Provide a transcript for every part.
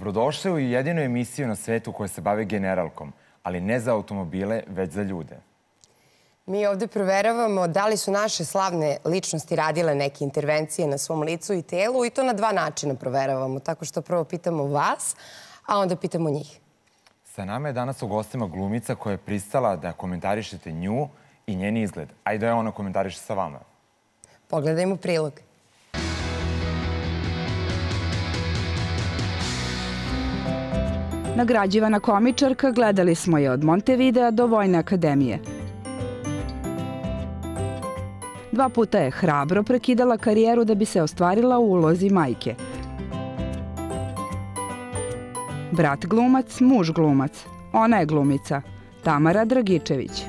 Dobrodošli u jedinu emisiju na svetu koja se bave generalkom, ali ne za automobile, već za ljude. Mi ovde proveravamo da li su naše slavne ličnosti radile neke intervencije na svom licu i telu i to na dva načina proveravamo. Tako što prvo pitamo vas, a onda pitamo njih. Sa nama je danas u gostima glumica koja je pristala da komentarišete nju i njen izgled, a i da je ona komentariše sa vama. Pogledajmo prilog. Nagrađivana komičarka gledali smo je od Montevidea do Vojne akademije. Dva puta je hrabro prekidala karijeru da bi se ostvarila u ulozi majke. Brat glumac, muž glumac. Ona je glumica. Tamara Dragičević.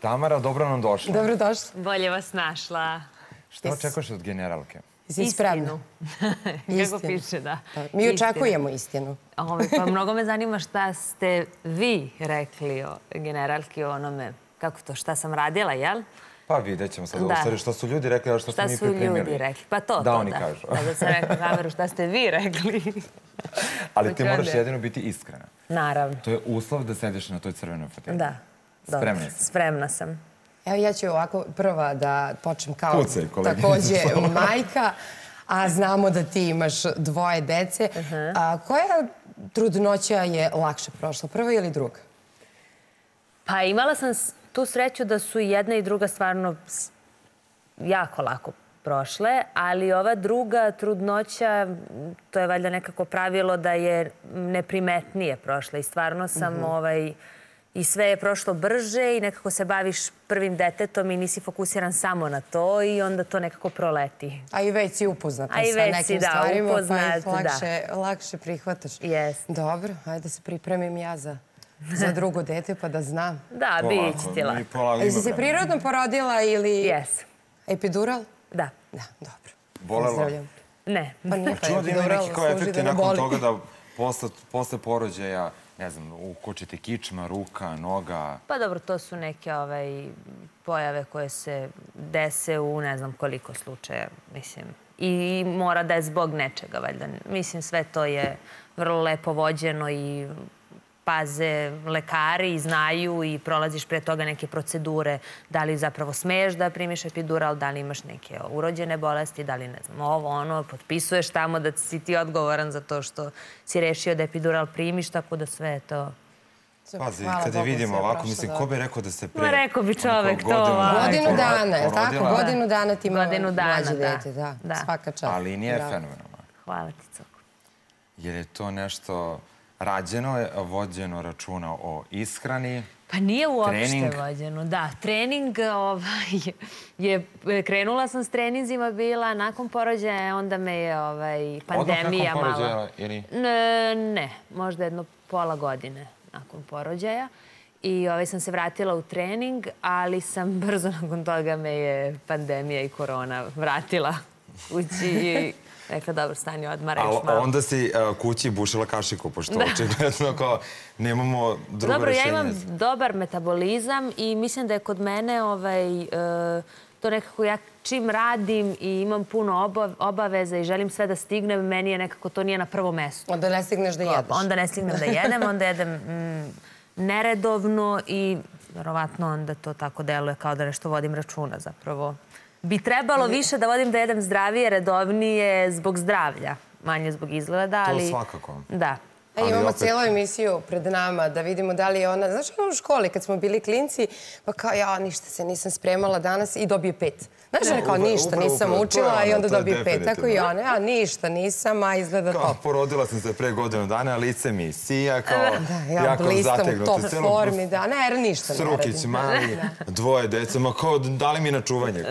Tamara, dobro nam došla. Dobrodošli. Bolje vas našla. Šta očekuješ od generalke? Jesi spremna? Kako piše, da. Mi Istina. očekujemo istinu. Ove, pa mnogo me zanima šta ste vi rekli o generalki o onome, kako to, šta sam radila, jel? Pa vidjet ćemo sad Da. u stvari šta su ljudi rekli, a šta, Šta smo mi su pripremili. ljudi rekli? Pa to, da to, oni da. kažu. Da, da sam rekla kameru šta ste vi rekli. Ali ti moraš jedino biti iskrena. Naravno. To je uslov da sediš na toj crvenoj fotelji. Da. Spremna si? Spremna sam. Evo ja ću ovako prva da počnem kao takođe majka, a znamo da ti imaš dvoje dece. A, koja trudnoća je lakše prošla, prva ili druga? Pa imala sam tu sreću da su i jedna i druga stvarno jako lako prošle, ali ova druga trudnoća, to je valjda nekako pravilo da je neprimetnije prošla i stvarno sam ovaj, i sve je prošlo brže i nekako se baviš prvim detetom i nisi fokusiran samo na to i onda to nekako proleti. A i već si upoznata A i sa nekim da, stvarima, upoznat, pa ih lakše, lakše prihvataš. Dobro, ajde da se pripremim ja za, za drugo dete pa da znam. Da, bit će ti lako. jesi se prirodno porodila ili Jes. epidural? Da. Da, dobro. Bolelo? Ne. Pa nije pa Čuo da ima epidural neki kao da ne nakon toga da posle, posle porođaja, ne znam, ukočite kičma, ruka, noga. Pa dobro, to su neke ovaj, pojave koje se dese u ne znam koliko slučaja, mislim. I mora da je zbog nečega, valjda. Mislim, sve to je vrlo lepo vođeno i paze lekari i znaju i prolaziš pre toga neke procedure da li zapravo smeš da primiš epidural, da li imaš neke urođene bolesti, da li ne znam ovo, ono, potpisuješ tamo da si ti odgovoran za to što si rešio da epidural primiš, tako da sve je to Pazi, kada je vidimo ovako, mislim, ko bi rekao da se pre... Ma, rekao bi čovek to, dana Godinu dana, je li tako? Godinu dana ti ima Godinu dana, mlađe da. dete, da. Da. Svaka čast. Ali nije fenomenalno. Hvala ti, Coko. Jer je to nešto rađeno, je vođeno računa o ishrani. Pa nije uopšte Trening. vođeno. Da, trening ovaj, je... Krenula sam s treninzima bila nakon porođaja, onda me je ovaj, pandemija Odmah nakon porođaja ili... Ne, ne, možda jedno pola godine nakon porođaja. I ovaj, sam se vratila u trening, ali sam brzo nakon toga me je pandemija i korona vratila kući i rekla, dobro, stani odmara još Ali malo. onda si uh, kući bušila kašiku, pošto očigledno kao nemamo drugo Dobro, rešenje. ja imam dobar metabolizam i mislim da je kod mene ovaj, e, to nekako ja čim radim i imam puno oba- obaveza i želim sve da stignem, meni je nekako to nije na prvo mesto. Onda ne stigneš da jedeš. Onda ne stignem da jedem, onda jedem mm, neredovno i verovatno onda to tako deluje kao da nešto vodim računa zapravo. Bi trebalo više da vodim da jedem zdravije, redovnije zbog zdravlja, manje zbog izgleda, To ali... svakako. Da. E, Ali imamo opet- cijelu emisiju pred nama da vidimo da li je ona... Znaš ono u školi kad smo bili klinci, pa kao ja ništa se nisam spremala danas i dobije pet. Znaš ona kao upravo- ništa upravo, nisam upravo. Učila i onda dobije pet. Tako i ona, ja ništa nisam, a izgleda Kao, to. porodila sam se pre godinu dana, lice mi sija, kao Da, ja jako blistam u top formi, da, ne, ništa ne Srukić radim. mali, dvoje deca, ma kao dali mi na čuvanje.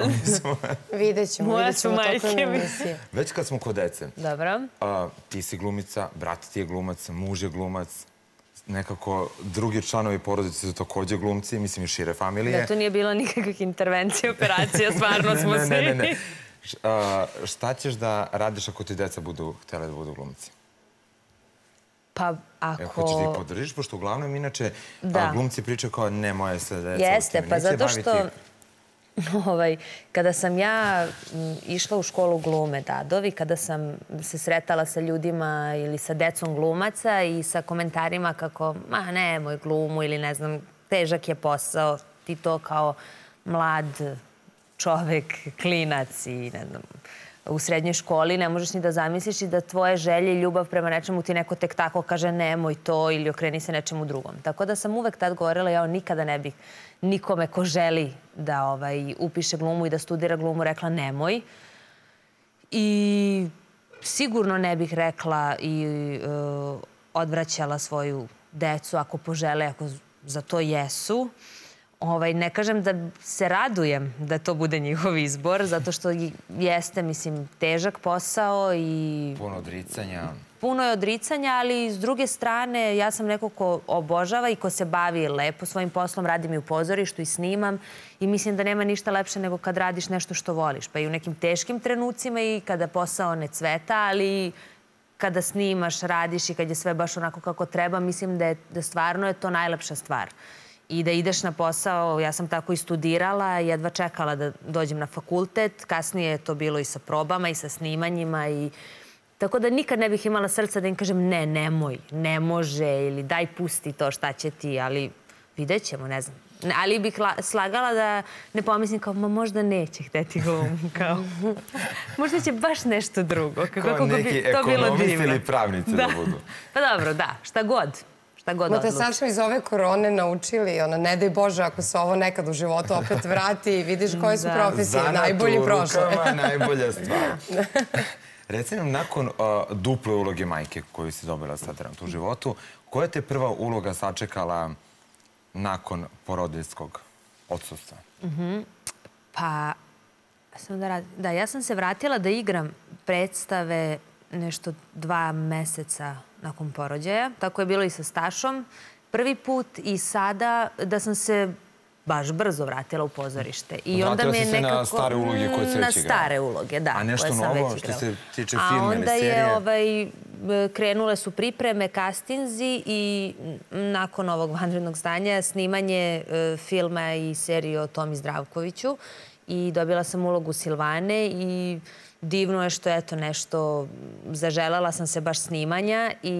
Vidjet ćemo, vidjet ćemo tokom mi. emisije. Već kad smo kod dece, Dobro. a, ti si glumica, brat ti je glumac, muž je glumac, nekako drugi članovi porodice su takođe glumci, mislim i šire familije. Da, to nije bilo nikakvih intervencija, operacija, stvarno smo svi. ne, ne, ne. A, šta ćeš da radiš ako ti deca budu htjele da budu glumci? Pa Evo, hoćeš da ih ako... podržiš, pošto uglavnom inače Da. glumci pričaju kao ne, moje se deca Jeste, pa zato baviti. ovaj, kada sam ja išla u školu glume Dadovi, kada sam se sretala sa ljudima ili sa decom glumaca i sa komentarima kako, ma ne, moj glumu ili ne znam, težak je posao, ti to kao mlad čovek, klinac i ne znam, u srednjoj školi ne možeš ni da zamisliš i da tvoje želje i ljubav prema nečemu ti neko tek tako kaže nemoj to ili okreni se nečemu drugom. Tako da sam uvek tad govorila ja nikada ne bih nikome ko želi da ovaj, upiše glumu i da studira glumu rekla nemoj. I sigurno ne bih rekla i uh, odvraćala svoju decu ako požele, ako za to jesu. Ovaj, ne kažem da se radujem da to bude njihov izbor, zato što jeste, mislim, težak posao i Puno odricanja. puno je odricanja, ali s druge strane ja sam neko ko obožava i ko se bavi lepo svojim poslom, radim i u pozorištu i snimam i mislim da nema ništa lepše nego kad radiš nešto što voliš. Pa i u nekim teškim trenucima i kada posao ne cveta, ali kada snimaš, radiš i kad je sve baš onako kako treba, mislim da, je, da stvarno je to najlepša stvar. I da ideš na posao, ja sam tako i studirala, jedva čekala da dođem na fakultet, kasnije je to bilo i sa probama i sa snimanjima i Tako da nikad ne bih imala srca da im kažem ne, nemoj, ne može ili daj pusti to šta će ti, ali vidjet ćemo, ne znam. Ali bih la, slagala da ne pomislim kao, ma možda neće hteti glumu, kao. možda će baš nešto drugo. Kako, Kao kako bi neki to bilo divno. ili pravnici da budu. Pa dobro, da, šta god. Šta god te odluči. sad smo iz ove korone naučili, ono, ne daj Bože ako se ovo nekad u životu opet vrati i vidiš koje su Da. profesije Zanat najbolji u prošle. rukama, najbolja stvar. Reci nam, nakon uh, duple uloge majke koju si dobila sad trenutno u životu, koja te prva uloga sačekala nakon porodiljskog odsustva? Pa, samo da, da, ja sam se vratila da igram predstave nešto dva meseca nakon porođaja. Tako je bilo i sa Stašom. Prvi put i sada da sam se baš brzo vratila u pozorište. I onda Vratila me si se na nekako... stare uloge koje si Na već igrala. stare uloge, da. A nešto novo što se tiče A filma ili onda je serije? ovaj, krenule su pripreme, kastinzi i nakon ovog vanrednog stanja snimanje e, filma i serije o Tomi Zdravkoviću i dobila sam ulogu Silvane i divno je što eto nešto zaželela sam se baš snimanja i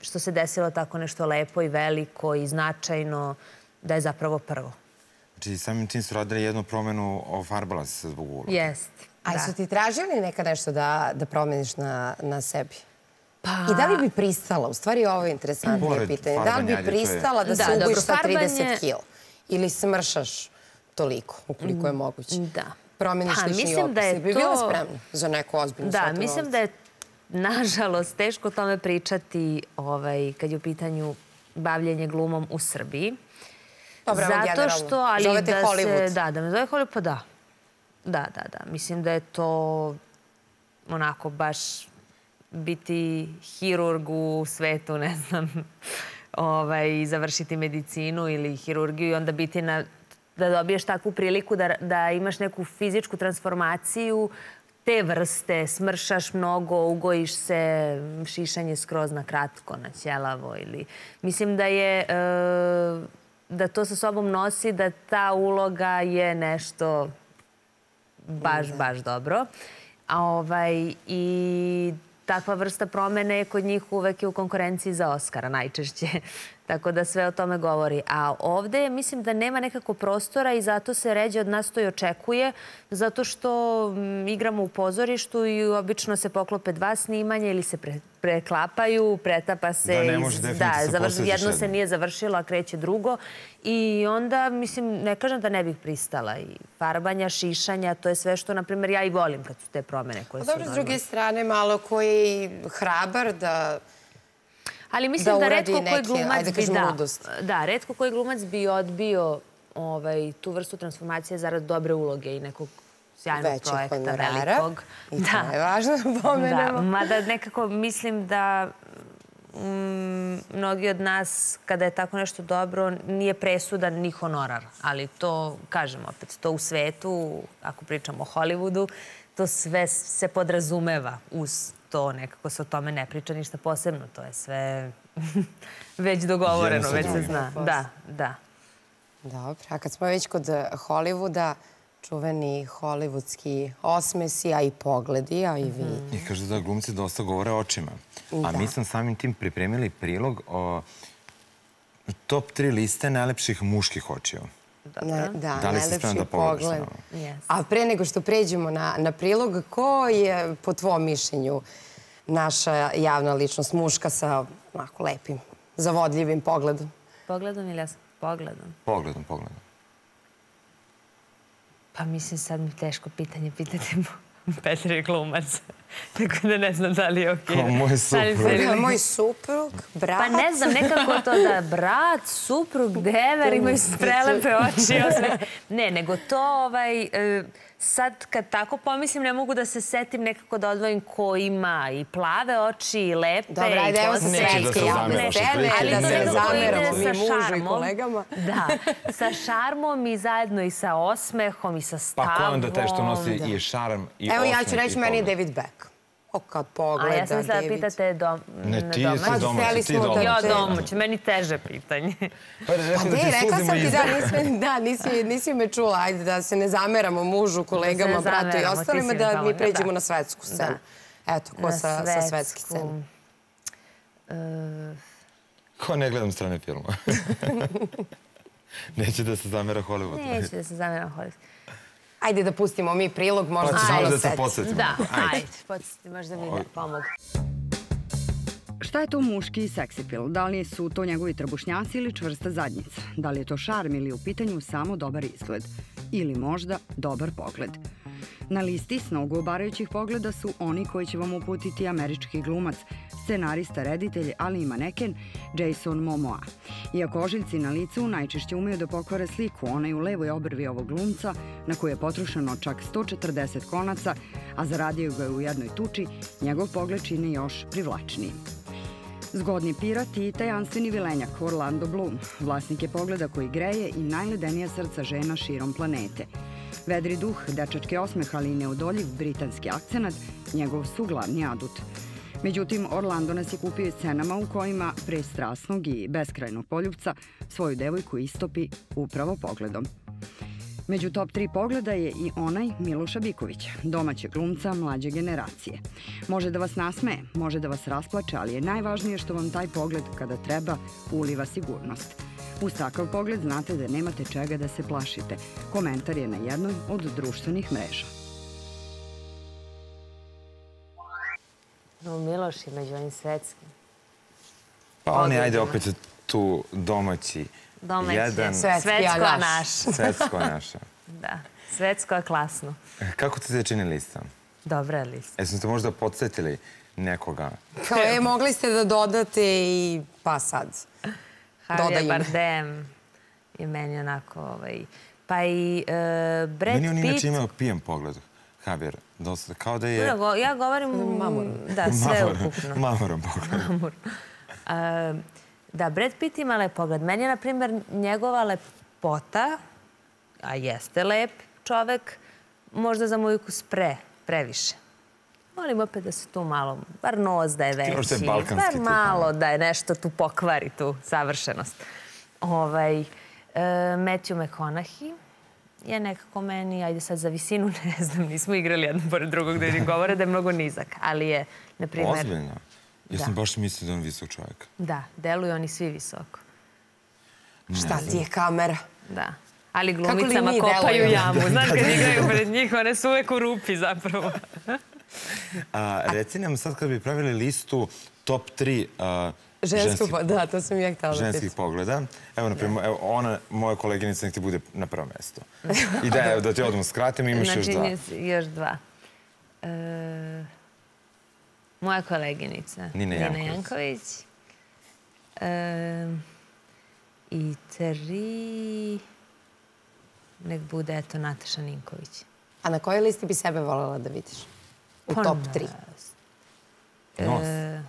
što se desilo tako nešto lepo i veliko i značajno da je zapravo prvo. Znači, samim tim su radili jednu promenu, ofarbala se zbog uloga. Jest. A da. su ti tražili neka nešto da, da promeniš na, na sebi? Pa... I da li bi pristala, u stvari ovo je interesantnije pitanje, da li bi je- pristala da, Da, se ubojiš sa 30 farbanje- kila? Ili smršaš toliko, ukoliko je moguće? Da. Promeniš Pa, lični opis. da bi bila to- spremna za neku ozbiljnu Da, svetu mislim da je nažalost teško o tome pričati ovaj, kad je u pitanju bavljenje glumom u Srbiji. Dobro, Zato generalno. što, ali Zovete da Hollywood. se, da, da me zove Hollywood, pa da. Da, da, da. Mislim da je to onako baš biti hirurg u svetu, ne znam, ovaj, završiti medicinu ili hirurgiju i onda biti na, da dobiješ takvu priliku da, da imaš neku fizičku transformaciju te vrste, smršaš mnogo, ugojiš se, šišanje skroz na kratko, na ćelavo ili... Mislim da je... e, da to sa sobom nosi, da ta uloga je nešto baš, baš dobro. A ovaj, I takva vrsta promene kod njih uvek je u konkurenciji za Oscara najčešće. Tako da sve o tome govori. A ovde mislim da nema nekako prostora i zato se ređe od nas to i očekuje. Zato što mm, igramo u pozorištu i obično se poklope dva snimanja ili se pre, preklapaju, pretapa se. Da, ne iz- može definitivno da, se završ- posvetiš jedno se nije završilo, a kreće drugo. I onda, mislim, ne kažem da ne bih pristala. I farbanja, šišanja, to je sve što, na primjer, ja i volim kad su te promene koje su dobro, s druge strane, malo ko je hrabar da... Ali mislim da da, redko koji glumac da bi da, da, redko koji glumac bi odbio ovaj, tu vrstu transformacije zarad dobre uloge i nekog sjajnog projekta, velikog. I to je važno da pomenemo. Da, mada nekako mislim da mm, mnogi od nas, kada je tako nešto dobro, nije presudan ni honorar. Ali to, kažem opet, to u svetu, ako pričamo o Hollywoodu, to sve se podrazumeva uz to. Nekako se o tome ne priča ništa posebno. To je sve već dogovoreno, već se zna. Da, da. Dobro, a kad smo već kod Hollywooda, čuveni hollywoodski osmesi, a i pogledi, a i vi. I kaže da glumci dosta govore očima. A Da. mi smo samim tim pripremili prilog o top 3 liste najlepših muških očiju. Da, Da li si najlepši spremna da pogledaš pogled. Yes. A pre nego što pređemo na, na prilog, ko je po tvom mišljenju naša javna ličnost, muška sa onako lepim, zavodljivim pogledom? Pogledom ili ja sam pogledom? Pogledom, pogledom. Pa mislim sad mi teško pitanje pitati mu. Petar je glumac. Tako da ne znam da li je okej. Kao moj suprug. moj suprug, brat. Pa ne znam, nekako to da brat, suprug, dever imaju prelepe oči. Ne, nego to ovaj... e, Sad kad tako pomislim, ne mogu da se setim nekako da odvojim ko ima i plave oči i lepe. Dobro, i ajde, evo. Neće da svetske se javne otprilike. da Ali se ne nekako zameramo mi mužu i šarmom. kolegama. Da, sa šarmom i zajedno i sa osmehom i sa stavom. Pa ko je onda taj što nosi i šarm i Evo ja ću osmeh reći, i meni je? David Beck. O, kad A pogleda ja sam mislila da pitate dom, Ne, ti domaći. si domaći, ti da domaći. Ja domaći, meni teže pitanje. Pa Pa da ne, ti rekla sam ti da, nisi, da nisi, nisi me čula. Ajde da se ne zameramo mužu, kolegama, ne bratu i ostalima, da mi pređemo da. na svetsku scenu. Eto, ko sa, sa svetske svetsku. scene. E, Ko ne gledam strane filmove? Neće da se zamera Hollywood. Neće da se zameram Hollywood. Ajde da pustimo mi prilog, možda Pa se malo da podsjetimo. Da, ajde, podsjeti, možda mi da pomogu. Šta je to muški seksipil? Da li su to njegovi trbušnjaci ili čvrsta zadnjica? Da li je to šarm ili u pitanju samo dobar izgled? Ili možda dobar pogled? Na listi snogu obarajućih pogleda su oni koji će vam uputiti američki glumac, scenarista, reditelj, ali i maneken Jason Momoa. Iako ožiljci na licu najčešće umeju da pokvare sliku, onaj u levoj obrvi ovog glumca, na koju je potrošeno čak 140 konaca, a zaradio ga je u jednoj tuči, njegov pogled čini još privlačnijim. Zgodni pirat i tajanstveni vilenjak Orlando Bloom, vlasnik je pogleda koji greje i najledenija srca žena širom planete. Vedri duh, dečačke osmeh, ali i neodoljiv britanski akcenat, njegov su glavni adut. Međutim, Orlando nas je kupio scenama u kojima, pre strasnog i beskrajnog poljubca, svoju devojku istopi upravo pogledom. Među top 3 pogleda je i onaj Miloša Bikovića, domaćeg glumca mlađe generacije. Može da vas nasmeje, može da vas rasplače, ali je najvažnije što vam taj pogled, kada treba, uliva sigurnost. Uz takav pogled znate da nemate čega da se plašite. Komentar je na jednoj od društvenih mreža. No, Miloš je među onim svetskim. Pa oni, ajde, Pogledima. opet tu domaći. Domaći. Jedan Svetsko naš. svetsko naša. Da, svetsko je klasno. Kako ti se čini lista? Dobra je lista. Jesu te možda podsjetili nekoga? Kao, e, mogli ste da dodate i pa sad. Javier im. Bardem je meni onako... Ovaj, pa i uh, Brad Meni on inače Pitt. imao pijen pogled. Javier, dosta, kao da je... Ja, go- ja govorim... Mamor. Da, sve ukupno. Mamoran pogled. Amor. A, da, Brad Pitt ima lep pogled. Meni je, na primjer, njegova lepota, a jeste lep čovek, možda za moj ukus pre, previše. Volim opet da se tu malo, bar nos da je veći, možda je bar malo da je nešto tu pokvari, tu savršenost. Ovaj, e, Matthew McConaughey je nekako meni, ajde sad za visinu, ne znam, nismo igrali jedan pored drugog da vidim govore da je mnogo nizak, ali je, na primjer... Ozbiljno? Ja sam Da. baš mislio da je on visok čovjek. Da, deluju oni svi visoko. Šta ti je kamera? Da. Ali li glumicama mi kopaju jamu. Znaš, kad igraju pred njih, one su uvek u rupi zapravo. A, reci nam sad kad bi pravili listu top 3 a, Žensko, ženskih, pa, da, to sam ja htjela da ženskih pitam. pogleda. Evo, na primjer, evo, ona, moja koleginica, nek ti bude na prvo mesto. I da, evo, da ti odmah skratim, imaš još Znači, dva. nis- još dva. E, moja koleginica. Nina Janković. Janković. E, I tri... Nek bude, eto, Nataša Ninković. A na kojoj listi bi sebe voljela da vidiš? U Pa top 3. Nos. E,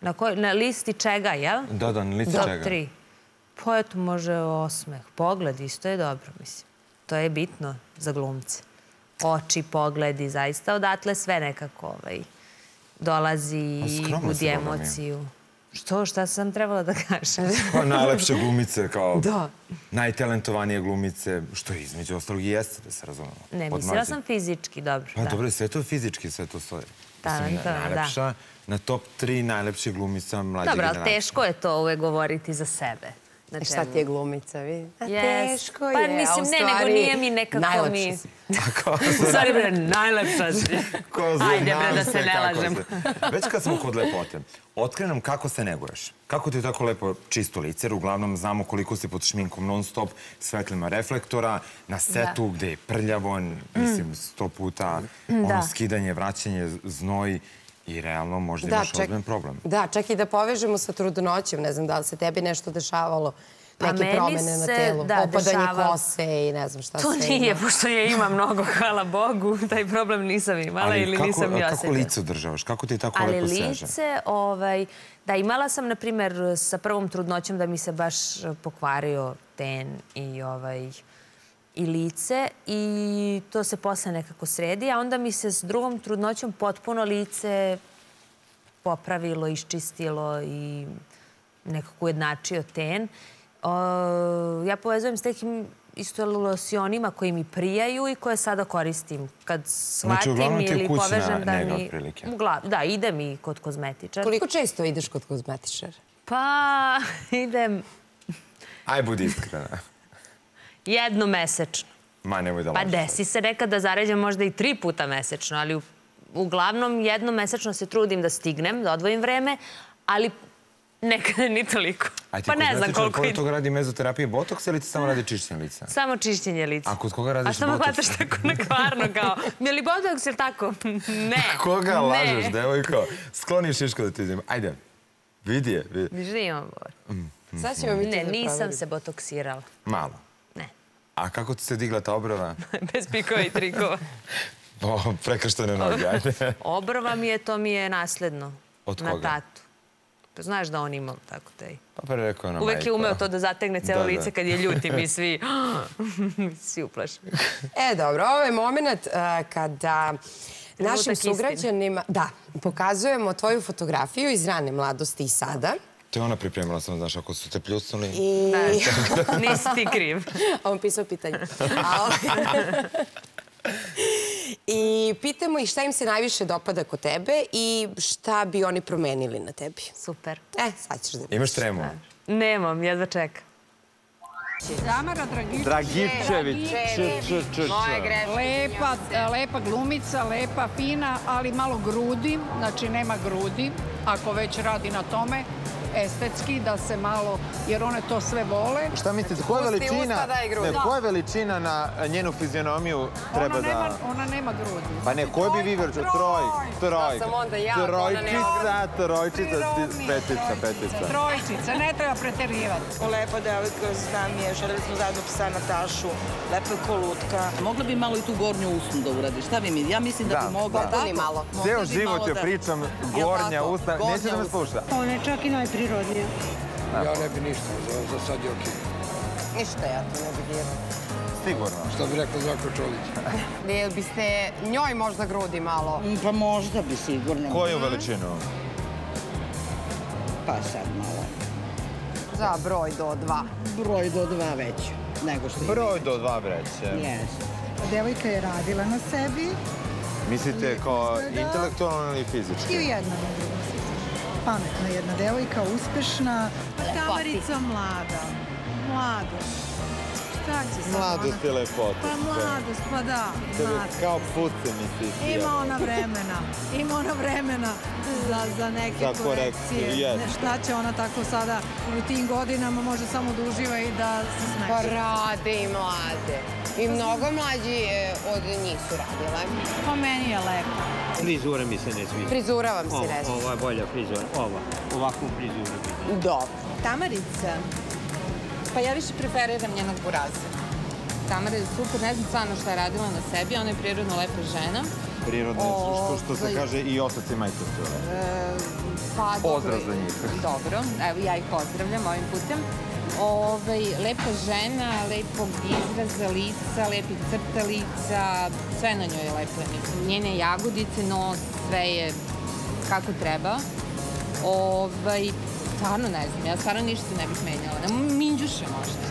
na, koj, na listi čega, jel? Da, da, na Top čega? tri. Pa eto, može osmeh. Pogled isto je dobro, mislim. To je bitno za glumce. Oči, pogledi, zaista odatle sve nekako ovaj, dolazi budi emociju. Što, šta sam trebala da kažem? Pa najlepše glumice, kao Da. najtalentovanije glumice, što je između ostalog i jeste, da se razumemo. Ne, mislila sam fizički, dobro. Pa da. dobro, sve to fizički, sve to stoji. Mislim, Talentovana, da. najlepša, na top tri najlepših glumica mlađe Dobro, ali generacije. teško je to uvek govoriti za sebe. Znači, Šta ti je glumica, vidi? A. Teško Pa je, a mislim, ne, nego nije mi nekako najlepša mi- si. U stvari, bre, najlepša si. Ko zna Ajde, bre, da se ne lažem. Već kad smo kod lepote, otkrij nam kako se neguješ. Kako ti je tako lepo čisto lice, jer uglavnom znamo koliko si pod šminkom non stop, svetlima reflektora, na setu gde je prljavo, mislim, sto puta, ono Da. skidanje, vraćanje, znoj i realno možda imaš ozbiljan problem. Da, čak i da povežemo sa trudnoćem. Ne znam da li se tebi nešto dešavalo. Pa Neke promene na se, telu. da, Opadanje dešavalo. kose i ne znam šta To sve nije, ima. pošto je ima mnogo, hvala Bogu. Taj problem nisam imala ili kako, nisam ni kako lice održavaš? Kako ti tako Ali lepo seže? lice, ovaj, da imala sam, na primjer, sa prvom trudnoćom da mi se baš pokvario ten i ovaj i lice i to se posle nekako sredi, a onda mi se s drugom trudnoćom potpuno lice popravilo, iščistilo i nekako ujednačio ten. O, ja povezujem s nekim isto losionima koji mi prijaju i koje sada koristim. Kad shvatim je ili povežem da nega mi... otprilike. Da, idem i kod kozmetičara. Koliko često ideš kod kozmetičara? Pa idem Aj, budi iskrena. Jedno mesečno. Ma, nemoj da Pa desi se nekad da zaređam možda i tri puta mesečno, ali u- uglavnom jedno mesečno se trudim da stignem, da odvojim vreme, ali nekada ni toliko. Aj, ti Pa ne znam koliko pored toga radi mezoterapiju i botoks ili ti samo radi čišćenje lica? Samo čišćenje lica. A kod koga radiš A što me botoks? hvataš tako na kvarno kao, je li botoks ili tako? Ne. Koga ne. lažeš, devojko? Skloni šiško da ti vidim. Ajde, vidi je. Vidi. Viš da imam bor. Sad ćemo mi to Ne, nisam se botoksirala. Malo. A kako ti se digla ta obrava? Bez pikova i trikova. O, prekrštene noge, ajde. Obrva mi je, to mi je nasledno. Od Na koga? tatu. Pa znaš da on ima tako taj. Pa pre rekao na Uvek je umeo to da zategne celo Da, da. lice kad je ljuti mi svi. svi uplašeni. E, dobro, ovo je moment uh, kada našim sugrađanima, da, pokazujemo tvoju fotografiju iz rane mladosti i sada. To je ona pripremila sam, znaš, ako su te pljusnuli. I... Da. Nisi ti kriv. A on pisao pitanje. A, I pitamo ih šta im se najviše dopada kod tebe i šta bi oni promenili na tebi. Super. E, sad ćeš da... Imaš tremu? Nemam, jedva čekam. Tamara Dragičević. Č, č. Lepa, lepa glumica, lepa, fina, ali malo grudi, znači nema grudi, ako već radi na tome, estetski, da se malo, jer one to sve vole. Šta mislite, koja veličina, usta, ne, koja veličina na njenu fizionomiju treba ona, nema, da... ona nema grudi. Pa ne, koji bi vi vrčao? Troj, troj. Da sam onda ja, ako ona nema Trojčica, trojčica, ti- petica, petica. Trojčica, ne treba preterivati. Lepa devojka, znam je, želeli smo zajedno psa Natašu, lepa je kolutka. Mogla bi malo i tu gornju usnu da uradi. Šta vi mi? Ja mislim da, Da. bi mogla. Dopuni malo. Mogla Ceo bi život da- pričam, gornja Gornja neće da me sluša. Ona je čak i najprirodnija. Ja ne bi ništa, za, za sad je okej. Ništa ja to ne bih dirala. Sigurno. Šta bi rekao Zdravko Čolić? Jel biste njoj možda grudi malo? Mm, Pa možda bi sigurno. Koju veličinu? Pa sad malo. Za broj do dva. Broj do dva već nego što Broj do dva vreće. Jeste. Devojka je radila na sebi Mislite kao intelektualno ili i u fizički? jednom i u drugom smislu. Pametna jedna devojka, uspešna. Tamarica mlada. Mladost. Šta će sad Mladost i lepota. Pa mladost, pa da, znate. kao puce mi ti Ima ona vremena, ima ona vremena za, za neke Za korekcije. Ne, šta će ona tako sada u tim godinama može samo da uživa i da se Pa smeša. rade i mlade. I mnogo mlađi e, od njih su radile. Pa meni je lepo. Frizura mi se ne sviđa. Frizura vam se Ovo, ne sviđa. ova je bolja frizura. Ova. Ovakvu frizuru bi. Dobro. Tamarica, pa ja više preferiram njenog buraza. Tamara je super, ne znam stvarno šta je radila na sebi, ona je prirodno lepa žena. Prirodno, što, što se Ovaj. kaže i otac i majka su. Pa, Pozdrav za njih. Dobro, evo ja ih pozdravljam ovim putem. Ovaj, lepa žena, lepog izraza lica, lepih crta lica, sve na njoj je lepo. Njene jagodice, nos, sve je kako treba. Ovaj, Stvarno ne znam, ja stvarno ništa ne bih menjala. Ne, minđuše možda.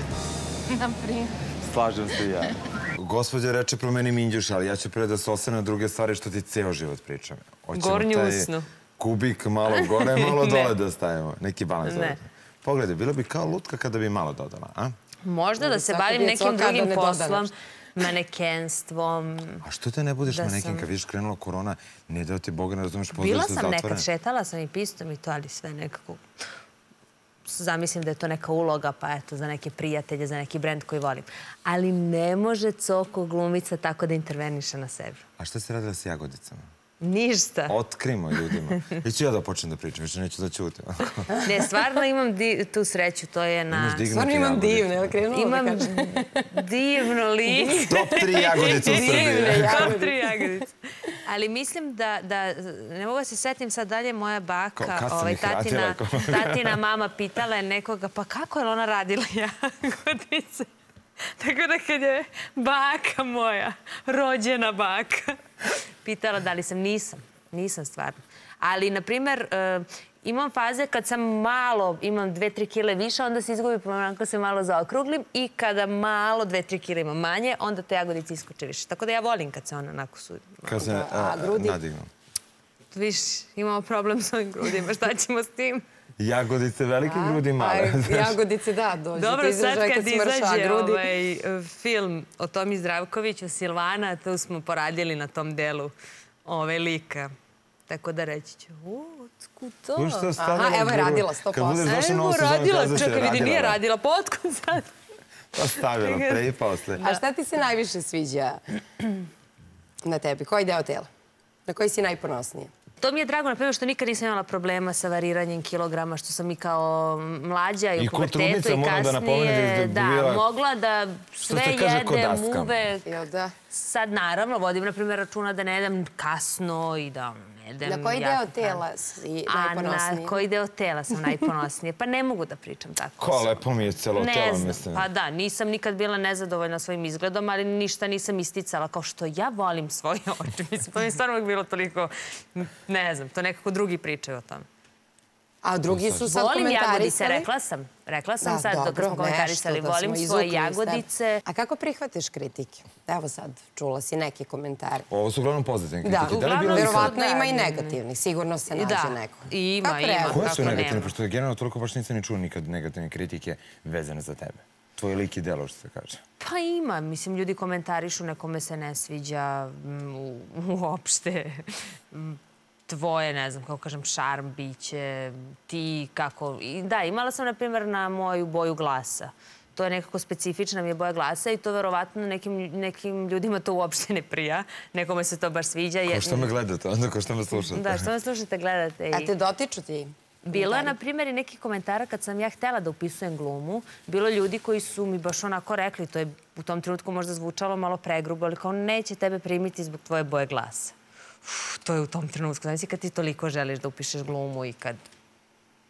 Na primjer. Slažem se i ja. Gospodje reče promeni minđuš, ali ja ću pre da se osvrnem na druge stvari što ti ceo život pričam. Gornju usnu. Kubik malo gore, malo dole da stavimo. Neki balans. Ne. Pogledaj, bilo bi kao lutka kada bi malo dodala, a? Možda da se bavim nekim drugim ne poslom, nešto. A manekenstvom. što te ne budeš Da maneken sam- kad vidiš krenula korona, ne dao ti Boga, ne razumeš, Bila pozorište sam zatvoreno. nekad, šetala sam i pistom i to, ali sve nekako... Zamislim da je to neka uloga, pa eto, za neke prijatelje, za neki brend koji volim. Ali ne može Coko glumica tako da interveniše na sebi. A šta si radila sa jagodicama? Ništa. Otkrimo ljudima. I ću ja da počnem da pričam, više neću da ćutim. Ne, stvarno imam di- tu sreću, to je na... Stvarno imam divne, evo krenula Imam da kažem. divno lice. Top tri jagodice u Srbiji. Top tri jagodice. Ali mislim da, da, ne mogu da se setim sad dalje, moja baka, ovaj, tatina, tatina mama pitala je nekoga, pa kako je ona radila jagodice? Tako da kad je baka moja, rođena baka, pitala da li sam, nisam. Nisam stvarno. Ali, na primer, e, imam faze kad sam malo, imam dve, tri kile više, onda se izgubi, pa onako se malo zaokruglim i kada malo, dve, tri kile imam manje, onda te jagodice iskoče više. Tako da ja volim kad se ona onako sudi. Kad se a grudi? nadignu. Viš, imamo problem s ovim grudima, šta ćemo s tim? Jagodice, velike grudi, male. Aj, znaš. jagodice, da, dođe. Dobro, sad kad izađe grudi. ovaj, film o Tomi Zdravkoviću, Silvana, tu smo poradili na tom delu ove lika. Tako da reći ću, u, otkud to? Aha, evo je radila 100%. Kad budeš došla na Evo, ovu sezonu, čekaj, vidi, nije da. radila, pa otkud sad? Pa stavila, pre i posle. A šta ti se najviše sviđa na tebi? Koji deo tela? Na koji si najponosnija? To mi je drago, na primjer, što nikad nisam imala problema sa variranjem kilograma, što sam i kao mlađa i, I u kod pubertetu trudnica i moram da napomenem da kasnije. je Da, bila- mogla da sve jedem uvek. Da? Sad, naravno, vodim, na primjer, računa da ne jedem kasno i da jedem Na koji deo tela si A najponosnija? na koji deo tela sam najponosnija? Pa ne mogu da pričam tako. Ko lepo mi je celo Ne telo, znam, mislim. pa da, nisam nikad bila nezadovoljna svojim izgledom, ali ništa nisam isticala, kao što ja volim svoje oči. Mislim, to mi je stvarno bilo toliko, ne znam, to nekako drugi pričaju o tome. A drugi su sad Volim jagodice, rekla sam. Rekla sam Da, sad dok smo komentarisali. da Volim svoje jagodice. A kako prihvatiš kritike? Evo sad, čula si neke komentare. Ovo su uglavnom pozitivne Da, kritike. Da uglavnom verovatno da, ima i da. negativnih. Sigurno se nađe Da, neko. ima, Kako ima. reaguješ? Koje su Kako negativne? Pošto je generalno toliko baš nisam ni čuo nikad negativne kritike vezane za tebe. Tvoj lik i delo, što se kaže. Pa ima, mislim, ljudi komentarišu, nekome se ne sviđa mm, u- uopšte mm, tvoje, ne znam, kako kažem, šarm, biće, ti, kako... I da, imala sam, na primjer, na moju boju glasa. To je nekako specifična mi je boja glasa i to verovatno nekim, nekim ljudima to uopšte ne prija. Nekome se to baš sviđa. Ko što me gledate, onda ko što me slušate. Da, što me slušate, gledate. A i- te dotiču ti? Bilo je, na primjer, i neki komentara kad sam ja htela da upisujem glumu. Bilo ljudi koji su mi baš onako rekli, to je u tom trenutku možda zvučalo malo pregrubo, ali kao neće tebe primiti zbog tvoje boje glasa. Uf, to je u tom trenutku. Znači kad ti toliko želiš da upišeš glumu i kad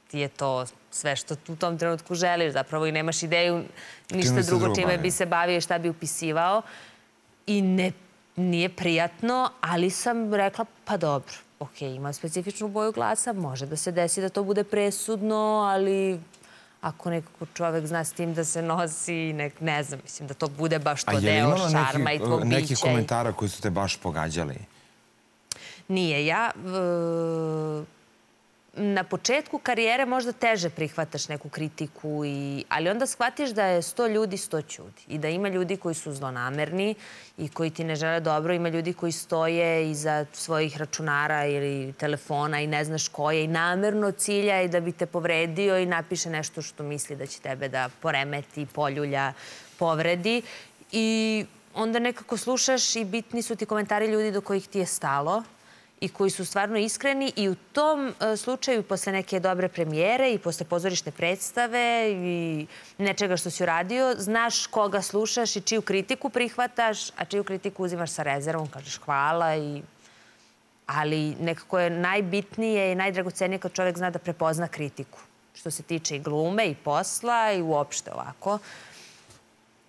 ti je to sve što u tom trenutku želiš zapravo i nemaš ideju ništa drugo čime bi se bavio i šta bi upisivao. I ne, nije prijatno, ali sam rekla pa dobro, ok, ima specifičnu boju glasa, može da se desi da to bude presudno, ali ako nekako čovek zna s tim da se nosi, nek, ne znam, mislim da to bude baš A to je li deo imala šarma neki, i tvog bića. neki komentara koji su te baš pogađali? Nije. Ja e, na početku karijere možda teže prihvataš neku kritiku, i, ali onda shvatiš da je sto ljudi, sto ćudi. I da ima ljudi koji su zlonamerni i koji ti ne žele dobro. Ima ljudi koji stoje iza svojih računara ili telefona i ne znaš koje i namerno cilja i da bi te povredio i napiše nešto što misli da će tebe da poremeti, poljulja, povredi. I onda nekako slušaš i bitni su ti komentari ljudi do kojih ti je stalo i koji su stvarno iskreni i u tom e, slučaju posle neke dobre premijere i posle pozorišne predstave i nečega što si uradio, znaš koga slušaš i čiju kritiku prihvataš, a čiju kritiku uzimaš sa rezervom, kažeš hvala i ali nekako je najbitnije i najdragocenije kad čovjek zna da prepozna kritiku. Što se tiče i glume i posla i uopšte ovako.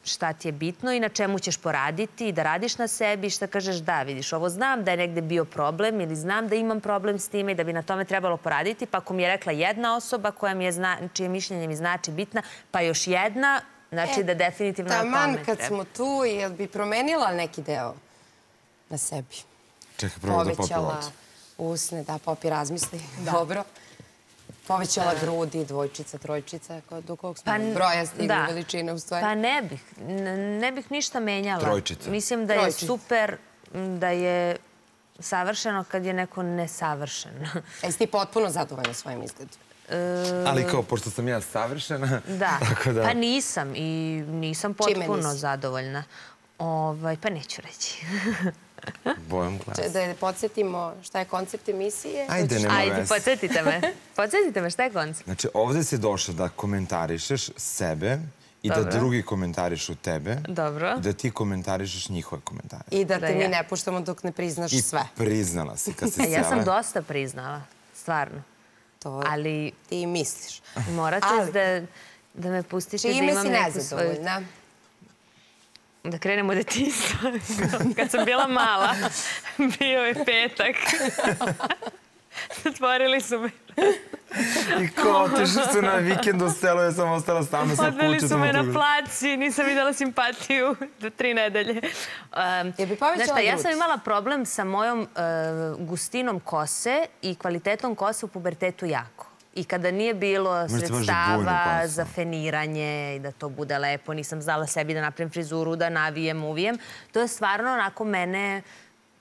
Šta ti je bitno i na čemu ćeš poraditi i da radiš na sebi i šta kažeš da, vidiš, ovo znam da je negde bio problem ili znam da imam problem s time i da bi na tome trebalo poraditi, pa ako mi je rekla jedna osoba koja mi je zna, čije mišljenje mi znači bitna, pa još jedna, znači E, da definitivno na Taman tome kad treba. smo tu, jel bi promenila neki deo na sebi? Čekaj, prvo da vodu. usne, da, Popi razmisli. Dobro. Povećala grudi, dvojčica, trojčica, do kog smo Pa broja stigli da. veličine u stvari. Pa ne bih. Ne bih ništa menjala. Trojčica. Mislim da je super da je savršeno kad je neko nesavršen. Jesi ti potpuno zadovoljna svojim izgledom? Ali kao, pošto sam ja savršena, Da. tako da... Pa nisam i nisam potpuno zadovoljna. Ovaj, pa neću reći. Bojom glas. Da je podsjetimo šta je koncept emisije. Ajde, Hoćeš- nema Ajde, veze. podsjetite me. Podsjetite me, šta je koncept? Znači, ovde si došla da komentarišeš sebe i da drugi komentarišu tebe. Dobro. I da ti komentarišeš njihove komentare. I da Da te mi ne puštamo dok ne priznaš I sve. priznala si kad si E, ja sam dosta priznala, stvarno. To Ali ti misliš. morate Ali- da, da me pustite da Čime imam si neku svoju... nezadovoljna? Da krenemo od detinjstva. Kad sam bila mala, bio je petak. Zatvorili su me. I kao, otišli su na vikend u selo, ja sam ostala sama sa kuće. Odveli su me na tu- plac i nisam videla simpatiju do tri nedelje. Um, Jel bi šta, ja sam imala problem sa mojom uh, gustinom kose i kvalitetom kose u pubertetu jako. I kada nije bilo sredstava za feniranje i da to bude lepo, nisam znala sebi da napravim frizuru, da navijem, uvijem, to je stvarno onako mene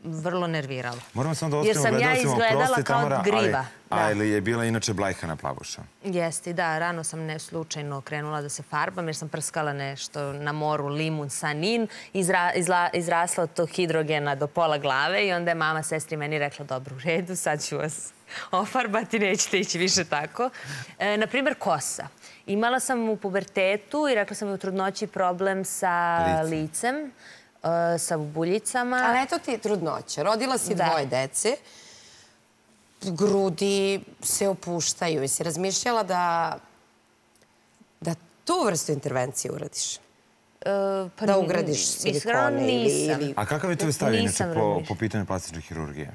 vrlo nerviralo. Moramo samo da Jer ostavimo sam ja izgledala kao Tamara, griva. Ali, Da. ali je bila inače blajkana plavuša. Jeste, da, rano sam ne slučajno krenula da se farbam jer sam prskala nešto na moru limun sa nin, izra, izla, izrasla od tog hidrogena do pola glave i onda je mama sestri meni rekla dobro, u redu, sad ću vas ofarbati, nećete ići više tako. E, naprimer, kosa. Imala sam u pubertetu i rekla sam u trudnoći problem sa Lice. licem, e, sa buljicama. Ali eto ti trudnoća. Rodila si Da. dvoje dece. Grudi se opuštaju. Jesi razmišljala da, da tu vrstu intervencije uradiš? E, pa Da ugradiš silikone ili- A kakav je tvoj stav inače Nisam po, po pitanju plastične hirurgije?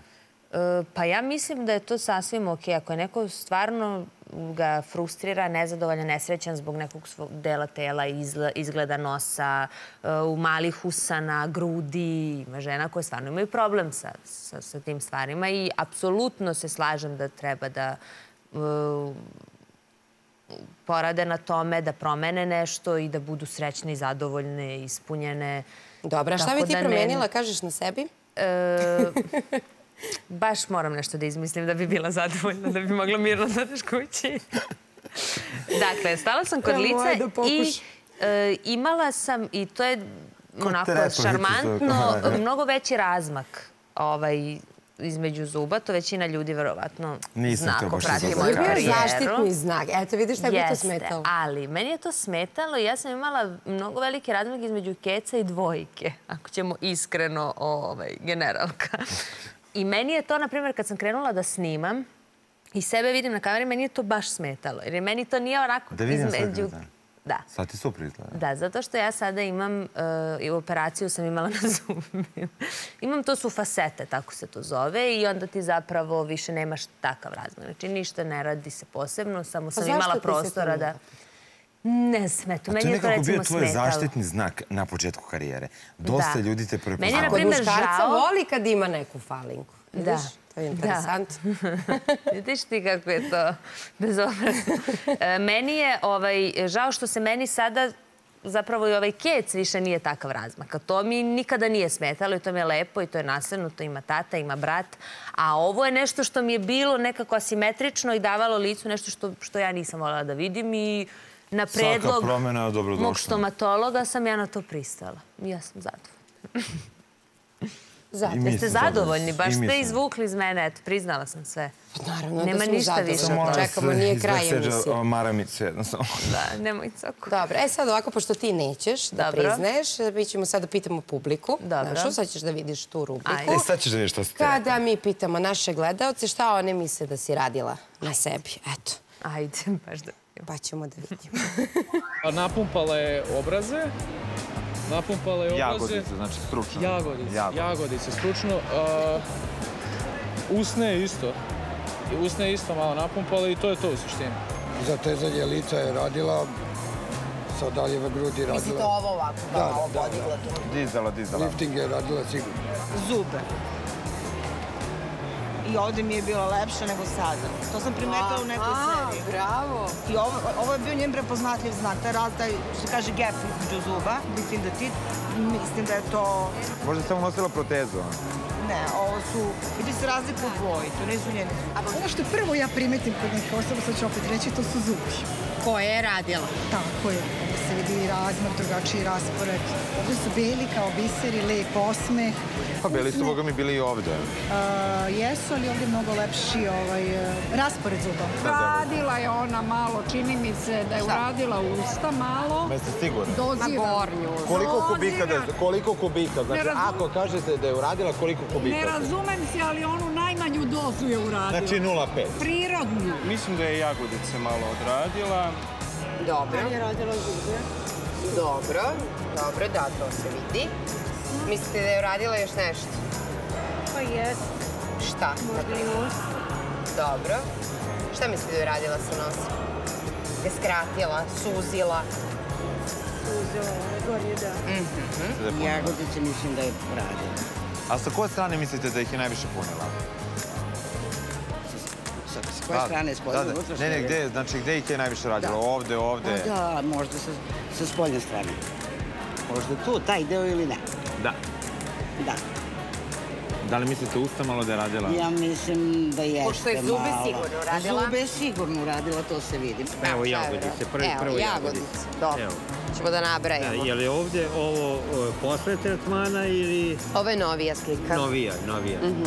E, Pa ja mislim da je to sasvim ok. Ako je neko stvarno ga frustrira, nezadovoljan, nesrećan zbog nekog svog dela tela, izgleda nosa, e, u malih usana, grudi, ima žena koje stvarno imaju problem sa, sa, sa tim stvarima i apsolutno se slažem da treba da e, porade na tome, da promene nešto i da budu srećne i zadovoljne, ispunjene. Dobra, šta bi ti da ne- promenila, kažeš na sebi? E, baš moram nešto da izmislim da bi bila zadovoljna, da bi mogla mirno da odeš kući. dakle, stala sam kod Evo, lica i e, imala sam, i to je onako šarmantno, vidite, mnogo veći razmak ovaj, između zuba. To većina ljudi verovatno Nisam zna da prati moju je bio karijeru. zaštitni znak. Eto, vidiš šta bi to Jeste, smetalo. ali meni je to smetalo i ja sam imala mnogo veliki razmak između keca i dvojke, ako ćemo iskreno ovaj, generalka. I meni je to, na primjer, kad sam krenula da snimam i sebe vidim na kameri, meni je to baš smetalo. Jer je meni to nije onako Da između... kada. Da. Sad ti super izgleda. Da, zato što ja sada imam, uh, i operaciju sam imala na zubima. imam, to su fasete, tako se to zove, i onda ti zapravo više nemaš takav razmjer. Znači, ništa ne radi se posebno, samo sam Pa zašto imala ti se to ne da... to meni je je to nekako bio tvoj smetalo. zaštitni znak na početku karijere. Dosta Da. ljudi te Meni je, na Kod primer, muškarca žao- voli kad ima neku falinku. Da. Vidiš? To je interesantno. Vidiš ti kako je to bezobrazno. E, meni je ovaj, žao što se meni sada zapravo i ovaj kec više nije takav razmak. A to mi nikada nije smetalo i to mi je lepo i to je nasrnuto. Ima tata, ima brat. A ovo je nešto što mi je bilo nekako asimetrično i davalo licu nešto što, što ja nisam voljela da vidim i na predlog mog stomatologa sam ja na to pristala. Ja sam zadovoljna. Zato. Jeste zadovoljni, baš ste izvukli iz mene, eto, priznala sam sve. Naravno Nema da smo ništa zadovoljni. više. Čekamo, nije kraj emisije. o, Maramicu jednostavno. Da, nemoj coko. Dobro, e sad ovako, pošto ti nećeš da Dobro. priznaješ, mi ćemo sad da pitamo publiku. Dobro. Našu, sad ćeš da vidiš tu rubriku. Ajde. E, sad ćeš da vidiš šta si te. Kada mi pitamo naše gledalce šta one misle da si radila na sebi. Eto, Ajde, baš da... pa ćemo da vidimo. Napumpala je obraze, napumpala je obraze. Jagodice, znači stručno. Jagodice, Jagodice. jagodice, stručno. Usne isto. Usne isto malo napumpala i to je to u suštini. Za tezanje lica je radila, sa daljeve grudi radila. Mislite ovo ovako, da, Da, malo da, da. podigla tu. Dizala, dizala. Lifting je radila sigurno. Zube. I ovde mi je bilo lepše nego sada. To sam primetila u nekoj Aha, seriji. bravo. I ovo, ovo je bio njen prepoznatljiv znak, taj raz, taj, što se kaže, gap između zuba, between the teeth. Mislim da je to... Možda samo nosila protezu. a? Ne, ovo su... Vidi se razliku u boji, to nisu njeni zubi. Ono što prvo ja primetim kod nekih osoba, sad ću opet reći, to su zubi. Koje je radila? Tako je. Ovdje se vidi razmar, drugačiji raspored. Ovdje su beli kao biseri, lep osmeh. Pa bili su, boga mi, bili i ovde. A, jesu, ali ovdje je mnogo lepši ovaj, raspored zuba. Radila je ona malo, čini mi se da je uradila usta malo. Me ste sigurni? Dozira. Koliko kubika, da, koliko kubika? Znači, ako kažete da je uradila, koliko kubika? Ne razumem se, ali onu najmanju dozu je uradila. Znači 0,5. Prirodnu. Mislim da je jagodice malo odradila. Dobro. je radila zube? Dobro, dobro, da, to se vidi. Mislite da je radila još nešto? Pa jes. Šta? Možda i nos. Dobro. Šta mislite da je radila sa nosom? Je skratila, suzila? Uzela ove gornje, da. Jagodice mislim da je radila. A sa koje strane mislite da ih je najviše punila? S koje Da, strane, s da, da. unutrašnje? Ne, ne, gde, znači gde ih je najviše radila? Ovde, ovde? Pa da, možda sa, sa spoljne strane. Možda tu, taj deo ili ne. Da. Da. Da li mislite usta malo da je radila? Ja mislim da jeste Pošto je zube malo. sigurno radila. Zube sigurno radila, to se vidi. Evo jagodice, prvi, Evo, prvo jagodice. jagodice. Dobro. Evo. Ćemo da Da, nabrajamo. je li ovde ovo posle tretmana ili Ovo je novija slika. novija, novija? Mhm.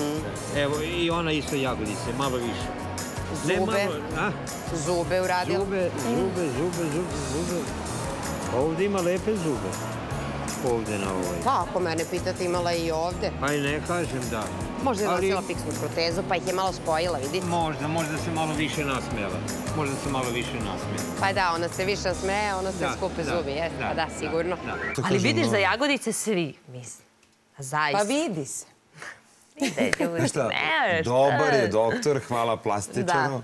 Evo i ona isto jagodice, malo više. Zube. Zube uradila. Zube, zube, zube, zube, zube. Ovde ima lepe zube. Ovde na ovoj. Pa, ako mene pitate, imala je i ovde. Pa i ne kažem da. Možda je Ali- nosila fiksnu protezu, pa ih je malo spojila, vidite? Možda, možda se malo više nasmela. Možda se malo više nasmela. Pa da, ona se više smeje, ona se Da, skupe da, zubi, jeste? da, Pa da, da, sigurno. da. Ali vidiš za jagodice svi, mislim. Zaista. Pa vidi se. Vide, ljudi. Šta? Ne, šta? Dobar je doktor, hvala. Da.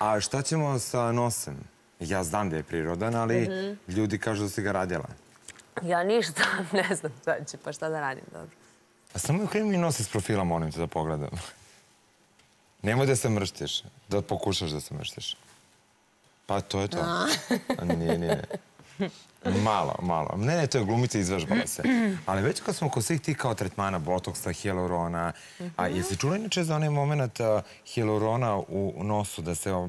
A šta ćemo sa nosem? Ja znam da je prirodan, ali Mhm. ljudi kažu da si ga radila. Ja ništa, ne znam šta će, pa šta da radim, dobro. A samo kreni mi nos iz profila, molim te da pogledam. Nemoj da se mrštiš, da pokušaš da se mrštiš. Pa to je to. A, Nije, nije. Malo, malo. Ne, ne, to je glumica, izvežbala se. Ali već kad smo kod svih tih kao tretmana, botoksa, hialurona, a jesi čula inače za onaj moment hialurona u nosu, da se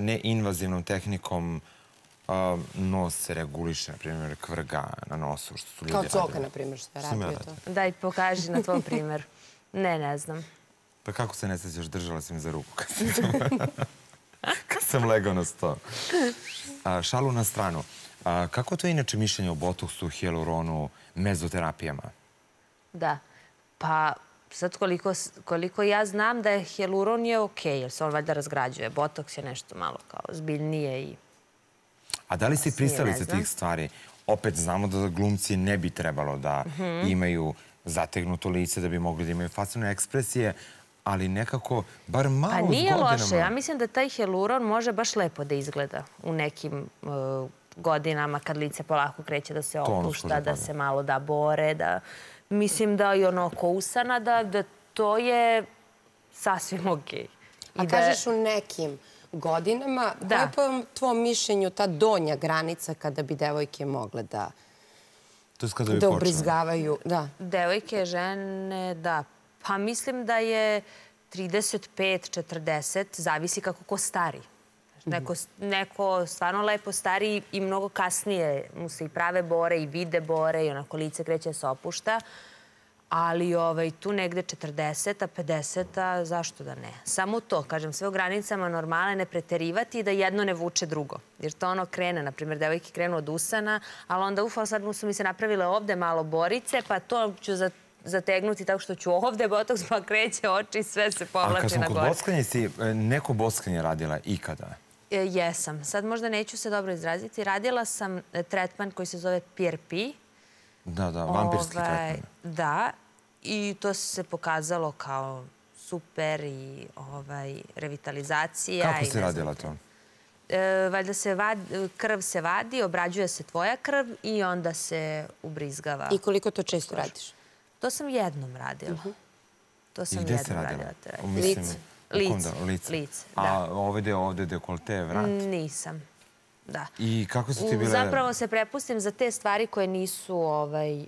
neinvazivnom tehnikom nos se reguliše, na primjer, kvrga na nosu, što su ljudi Kao coka, radili. na primjer, što je radio to. Daj, pokaži na tvom primjeru. Ne, ne znam. Pa kako se ne sećaš, držala si mi za ruku kad sam, kad sam legao na sto. Šalu na stranu. A, kako to je inače mišljenje o botoksu, hialuronu, mezoterapijama? Da. Pa sad koliko, koliko ja znam da je hialuron je okej, jer se on valjda razgrađuje. Botoks je nešto malo kao zbiljnije i... A da li pristalica ne znam. tih stvari? Opet znamo da glumci ne bi trebalo da Mhm. imaju zategnuto lice, da bi mogli da imaju facijalne ekspresije, ali nekako, bar malo Pa s nije godinama... loše. Ja mislim da taj hialuron može baš lepo da izgleda u nekim uh, godinama kad lice polako kreće da se opušta, da se malo da bore, da mislim da i ono oko usana, da, da to je sasvim okej. A I da- kažeš u nekim godinama, Da. koja je po tvom mišljenju ta donja granica kada bi devojke mogle da, To je kada bi da počela. ubrizgavaju? Da. Devojke, žene, da. Pa mislim da je 35-40, zavisi kako ko stari. Neko, neko stvarno lepo stari i mnogo kasnije mu se i prave bore i vide bore i onako lice kreće da se opušta. Ali ovaj, tu negde 40-a, 50-a, zašto da ne? Samo to, kažem, sve u granicama normale, ne preterivati i da jedno ne vuče drugo. Jer to ono krene, na primjer, devojke krenu od usana, ali onda uf, ali sad mu su mi se napravile ovde malo borice, pa to ću za, zategnuti tako što ću ovde botoks, pa kreće oči i sve se A povlači kad smo na kod gore. bockanja, si e, neko bockanje radila ikada? E, Jesam. Sad možda neću se dobro izraziti. Radila sam e, tretman koji se zove PRP. Da, da, vampirski Ovaj, tretman. Da, i to se pokazalo kao super i ovaj, revitalizacija. Kako znam radila to? E, valjda se vad, krv se vadi, obrađuje se tvoja krv i onda se ubrizgava. I koliko to često radiš? To sam jednom radila. To I sam gde jednom radila? radila. te radnje. Lice. Lice. Lice, A da. ovaj deo ovde, dekolte, vrat? Nisam. Da. I kako su ti bile... Zapravo se prepustim za te stvari koje nisu ovaj,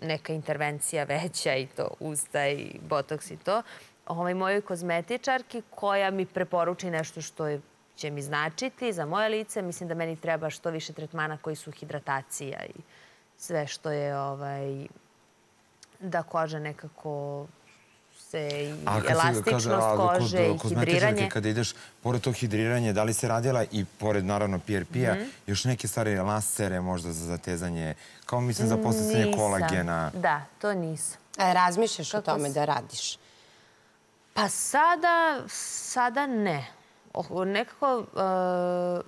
neka intervencija veća i to usta i botoks i to. Ovaj, mojoj kozmetičarki koja mi preporuči nešto što je, će mi značiti za moje lice. Mislim da meni treba što više tretmana koji su hidratacija i sve što je ovaj, da koža nekako se i kad elastičnost a, kože i kozmetičarke hidriranje. Kada ideš, pored tog hidriranja, da li se radila i pored, naravno, PRP-a, Mhm. još neke stvari, lasere možda za zatezanje, kao mislim za postacanje Nisam. kolagena? Da, to nisam. A razmišljaš o tome da radiš? Pa sada, sada ne. Oh, nekako uh,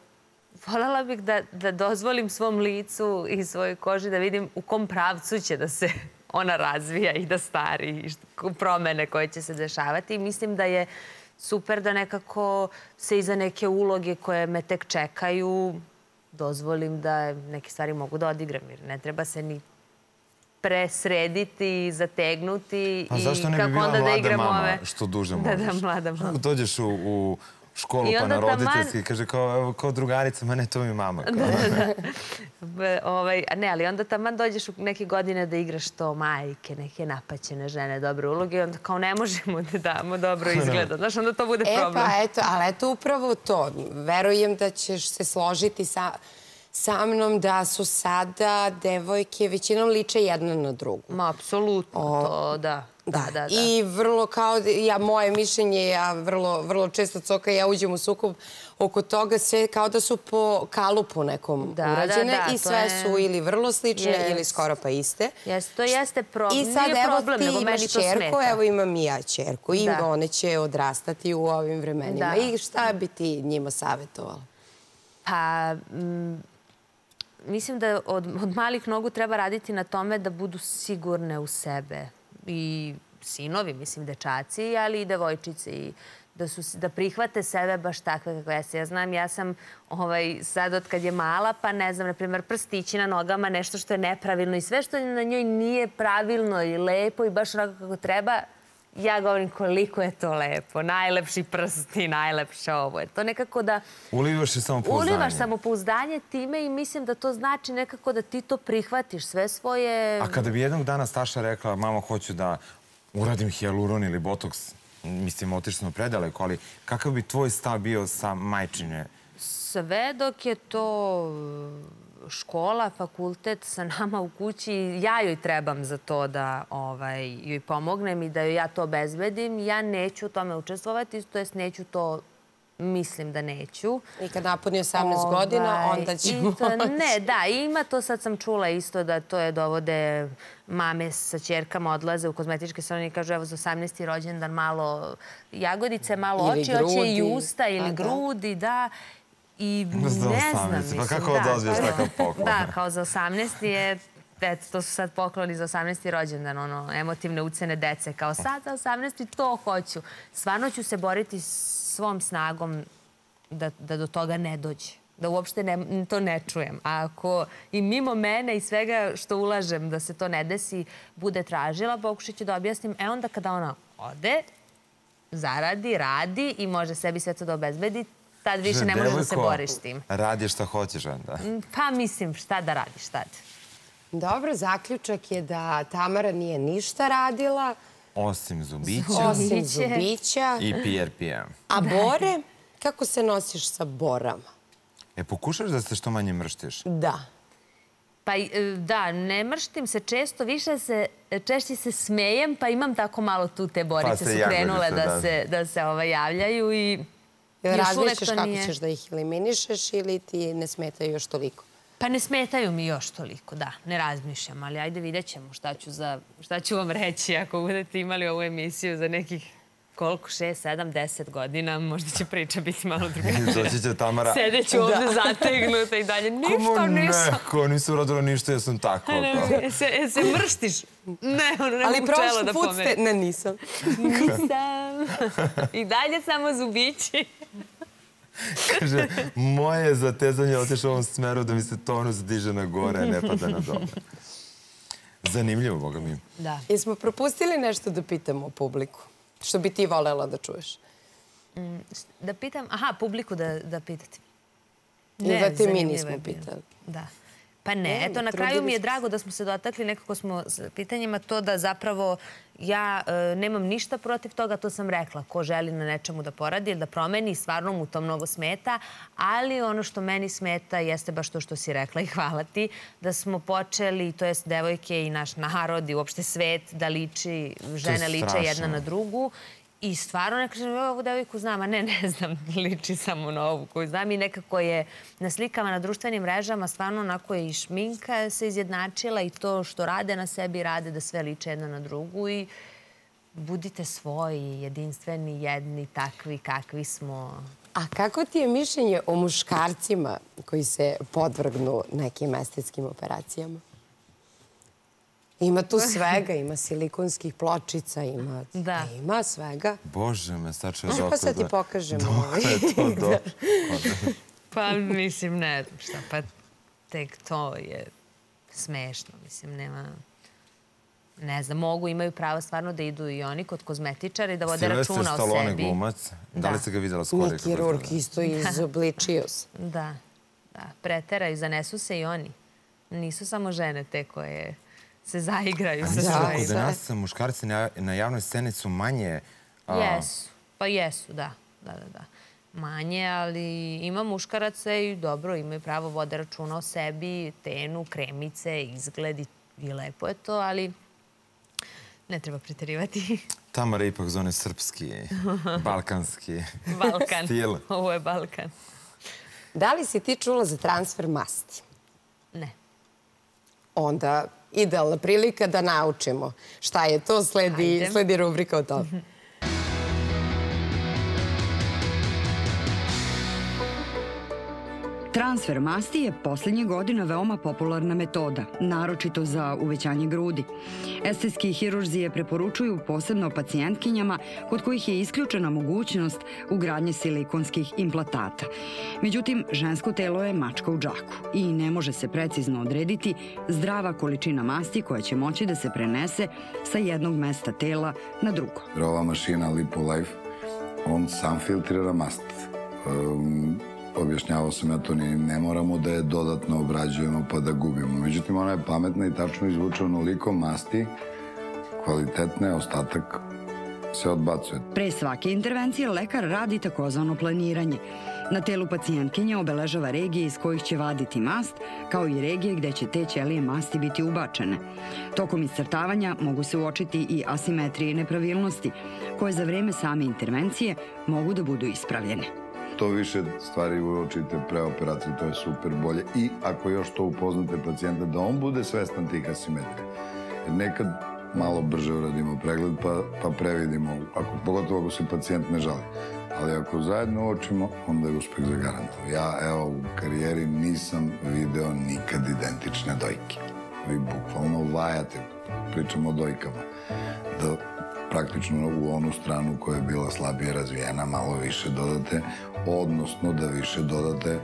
voljela bih da, da dozvolim svom licu i svojoj koži da vidim u kom pravcu će da se ona razvija i da stari i promene koje će se dešavati. Mislim da je super da nekako se iza neke uloge koje me tek čekaju dozvolim da neke stvari mogu da odigram. Jer ne treba se ni presrediti, zategnuti Pa i zašto ne bi bila da mlada igram mama ove... što duže Da, možeš? da, mlada mama. Dođeš u, u školu I pa onda na taman- roditeljski, kaže kao, drugarica, ma ne, to mi je mama. Kao. B- ovaj, a ne, ali onda taman dođeš u neke godine da igraš to majke, neke napaćene žene, dobre uloge i onda kao ne možemo da damo dobro izgleda. Znaš, onda to bude E problem. pa eto, ali eto upravo to. Verujem da ćeš se složiti sa, sa mnom da su sada devojke većinom liče jedna na drugu. Ma, apsolutno, to da. Da, da, da. I vrlo kao, da- ja, moje mišljenje, ja vrlo, vrlo često coka, ja uđem u sukob oko toga, sve kao da su po kalupu nekom Da, da, urađene da, i sve je- su ili vrlo slične Yes. ili skoro pa iste. Jeste, to jeste problem. I sad evo problem, ti imaš čerku, evo imam i ja čerku i Da. one će odrastati u ovim vremenima. Da. I šta bi ti njima savjetovala? Pa, mislim da od, od malih nogu treba raditi na tome da budu sigurne u sebe. I sinovi, mislim, dečaci, ali i devojčice. I da, su, da prihvate sebe baš takve kakve jeste. Ja znam, ja sam ovaj, sad od kad je mala, pa ne znam, na primjer, prstići na nogama, nešto što je nepravilno i sve što na njoj nije pravilno i lepo i baš onako kako treba, ja govorim koliko je to lepo. Najlepši prsti, najlepše ovo je. To nekako da... Ulivaš se samo pouzdanje. Ulivaš samopouzdanje time i mislim da to znači nekako da ti to prihvatiš, sve svoje... A kada bi jednog dana Staša rekla, mama, hoću da uradim hijaluron ili botoks, mislim, otišli smo predaleko, ali kakav bi tvoj stav bio sa majčine? Sve dok je to škola, fakultet sa nama u kući, ja joj trebam za to da ovaj, joj pomognem i da joj ja to obezbedim. Ja neću u tome učestvovati, to jest neću to mislim da neću. I kad napuni 18 godina, Ovaj, onda će i to- Ne, da, ima to, sad sam čula isto da to je dovode mame sa čerkama odlaze u kozmetičke salone i kažu evo za 18. rođendan malo jagodice, malo Ili oči, hoće i grudi. usta ili A, da. grudi, da. I ne 18, znam, pa mislim, kako da. odozveš takav poklon? Da, kao za 18. je Eto, to su sad pokloni za 18. rođendan, ono, emotivne ucene dece, kao sad za 18. to hoću. Stvarno ću se boriti svom snagom da, da do toga ne dođe. Da uopšte ne, to ne čujem. A ako i mimo mene i svega što ulažem da se to ne desi, bude tražila, pokušat ću da objasnim. E onda kada ona ode, zaradi, radi i može sebi sve to da obezbedi, tad više ne možeš da se boriš s tim. Radi šta hoćeš, onda. Pa mislim, šta da radiš tad? Dobro, zaključak je da Tamara nije ništa radila, Osim zubića osim zubića. i PRP-a. A bore? Kako se nosiš sa borama? E, pokušaš da se što manje mrštiš? Da. Pa e, da, ne mrštim se često, više se, češće se smejem, pa imam tako malo tu te borice Pa su krenule da, da. se, da se ovaj, javljaju i razmišljaš to kako nije... ćeš da ih eliminišeš ili ti ne smetaju još toliko? Pa ne smetaju mi još toliko, da, ne razmišljam, ali ajde vidjet ćemo šta ću, za, šta ću vam reći ako budete imali ovu emisiju za nekih koliko, 6, 7, 10 godina, možda će priča biti malo drugačija. Doći će Tamara. Sedeću ovde Da. zategnuta i dalje. Ništa nisam. neko, nisam uradila ništa, ja sam tako. Ne, ne, se, e, se mrštiš. Ne, ono ne Ali mogu čelo prošli da put pomerim. ste... Ne, nisam. Nisam. I dalje samo zubići. Kaže, moje zatezanje je otišlo u ovom smeru da mi se tonus diže na gore, a ne pada na dole. Zanimljivo, boga mi. Da. Jesmo propustili nešto da pitamo publiku? Što bi ti volela da čuješ? Mm, Da pitam, aha, publiku da, da pitate. Ili da te mi nismo pitali. Da. Pa ne, Ne, eto, na kraju mi je drago da smo se dotakli, nekako smo s pitanjima to da zapravo ja e, nemam ništa protiv toga, to sam rekla, ko želi na nečemu da poradi ili da promeni, stvarno mu to mnogo smeta, ali ono što meni smeta jeste baš to što si rekla i hvala ti, da smo počeli, to jest devojke i naš narod i uopšte svet, da liči, žene liče jedna na drugu I stvarno ne kažem, "Evo, ovu devojku znam, a ne, ne znam, liči samo na ovu koju znam i nekako je na slikama na društvenim mrežama stvarno onako je i šminka se izjednačila i to što rade na sebi rade da sve liče jedna na drugu i budite svoji, jedinstveni, jedni, takvi kakvi smo. A kako ti je mišljenje o muškarcima koji se podvrgnu nekim estetskim operacijama? Ima tu svega, ima silikonskih pločica, ima, Da. ima svega. Bože me, sačuvaj Pa sad ti pokažem. ovaj. Dokle je to do... Pa mislim, ne znam šta, pa tek to je smešno, mislim, nema... Ne znam, mogu, imaju pravo stvarno da idu i oni kod kozmetičara i da vode Silvestre računa o Stallone sebi. glumac. Da li Da. si ga videla skoro? Nije kirurg, isto izobličio se. Da, da, preteraju, zanesu se i oni. Nisu samo žene te koje se zaigraju sa Mislim da svojim. kod nas muškarci na, na javnoj sceni su manje... a, Jesu, pa jesu, da. Da, da, da. Manje, ali ima muškaraca i dobro, imaju pravo vode računa o sebi, tenu, kremice, izgled i, i lepo je to, ali ne treba preterivati. Tamara je ipak zone srpski, balkanski Balkan. stil. Ovo je Balkan. Da li si ti čula za transfer masti? Ne. Onda idealna prilika da naučimo šta je to. Sledi, sledi rubrika o tome. Transfer masti je poslednjih godina veoma popularna metoda, naročito za uvećanje grudi. Estetski hirurzi je preporučuju posebno pacijentkinjama kod kojih je isključena mogućnost ugradnje silikonskih implatata. Međutim, žensko telo je mačka u džaku i ne može se precizno odrediti zdrava količina masti koja će moći da se prenese sa jednog mesta tela na drugo. Ova mašina Lipolife, on sam filtrira mast. Um, objašnjavao sam ja to, ni ne moramo da je dodatno obrađujemo pa da gubimo. Međutim, ona je pametna i tačno izvuče onoliko masti, kvalitetne, ostatak se odbacuje. Pre svake intervencije lekar radi takozvano planiranje. Na telu pacijentkinje obeležava regije iz kojih će vaditi mast, kao i regije gde će te ćelije masti biti ubačene. Tokom iscrtavanja mogu se uočiti i asimetrije i nepravilnosti, koje za vreme same intervencije mogu da budu ispravljene. To više stvari uočite pre operacije, to je super bolje. I ako još to upoznate pacijenta, da on bude svestan tih asimetrija. Jer nekad malo brže uradimo pregled pa, pa previdimo, ako, pogotovo ako se pacijent ne žali. Ali ako zajedno uočimo, onda je uspeh zagarantovan. Ja, evo, u karijeri nisam video nikad identične dojke. Vi bukvalno vajate, pričamo o dojkama. Da praktično u onu stranu koja je bila slabije razvijena malo više dodate, odnosno da više dodate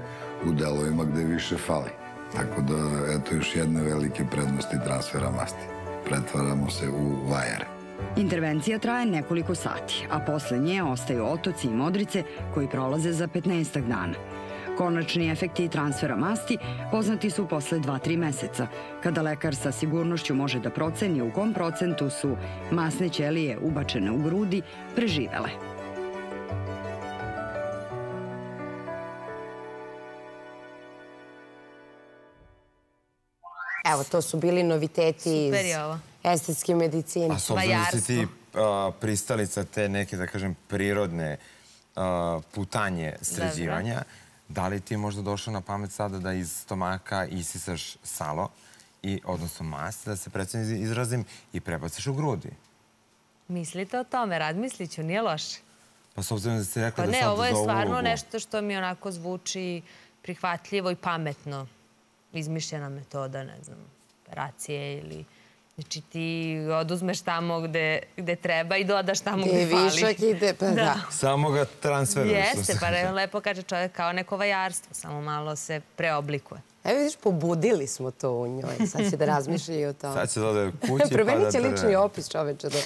u delovima gde više fali. Tako da, eto još jedne velike prednosti transfera masti. Pretvaramo se u vajare. Intervencija traje nekoliko sati, a posle nje ostaju otoci i modrice koji prolaze za 15 dana. Konačni efekti transfera masti poznati su posle 2-3 meseca, kada lekar sa sigurnošću može da proceni u kom procentu su masne ćelije ubačene u grudi preživele. Evo, to su bili noviteti iz estetske medicine. A s obzirom da si ti a, pristalica te neke, da kažem, prirodne a, putanje sređivanja, da li ti je možda došlo na pamet sada da iz stomaka isisaš salo, i, odnosno mast, da se predstavno izrazim, i prebaciš u grudi? Mislite o tome, razmislit ću, nije loše. Pa s obzirom da ste rekli Pa da ne, sad ovo je za ovu stvarno ulogu- nešto što mi onako zvuči prihvatljivo i pametno. Izmišljena metoda, ne znam, operacije ili... Znači ti oduzmeš tamo gde, gde treba i dodaš tamo Gde gde, fali. višak ide, pa da. Samo ga transferuješ. Jeste, pa kaže. lepo kaže čovjek kao neko vajarstvo, samo malo se preoblikuje. Evo vidiš, pobudili smo to u njoj. Sad će da razmišlja i o tome. Sad će da ode kući pa da... Promenit će lični trene. opis čoveče do,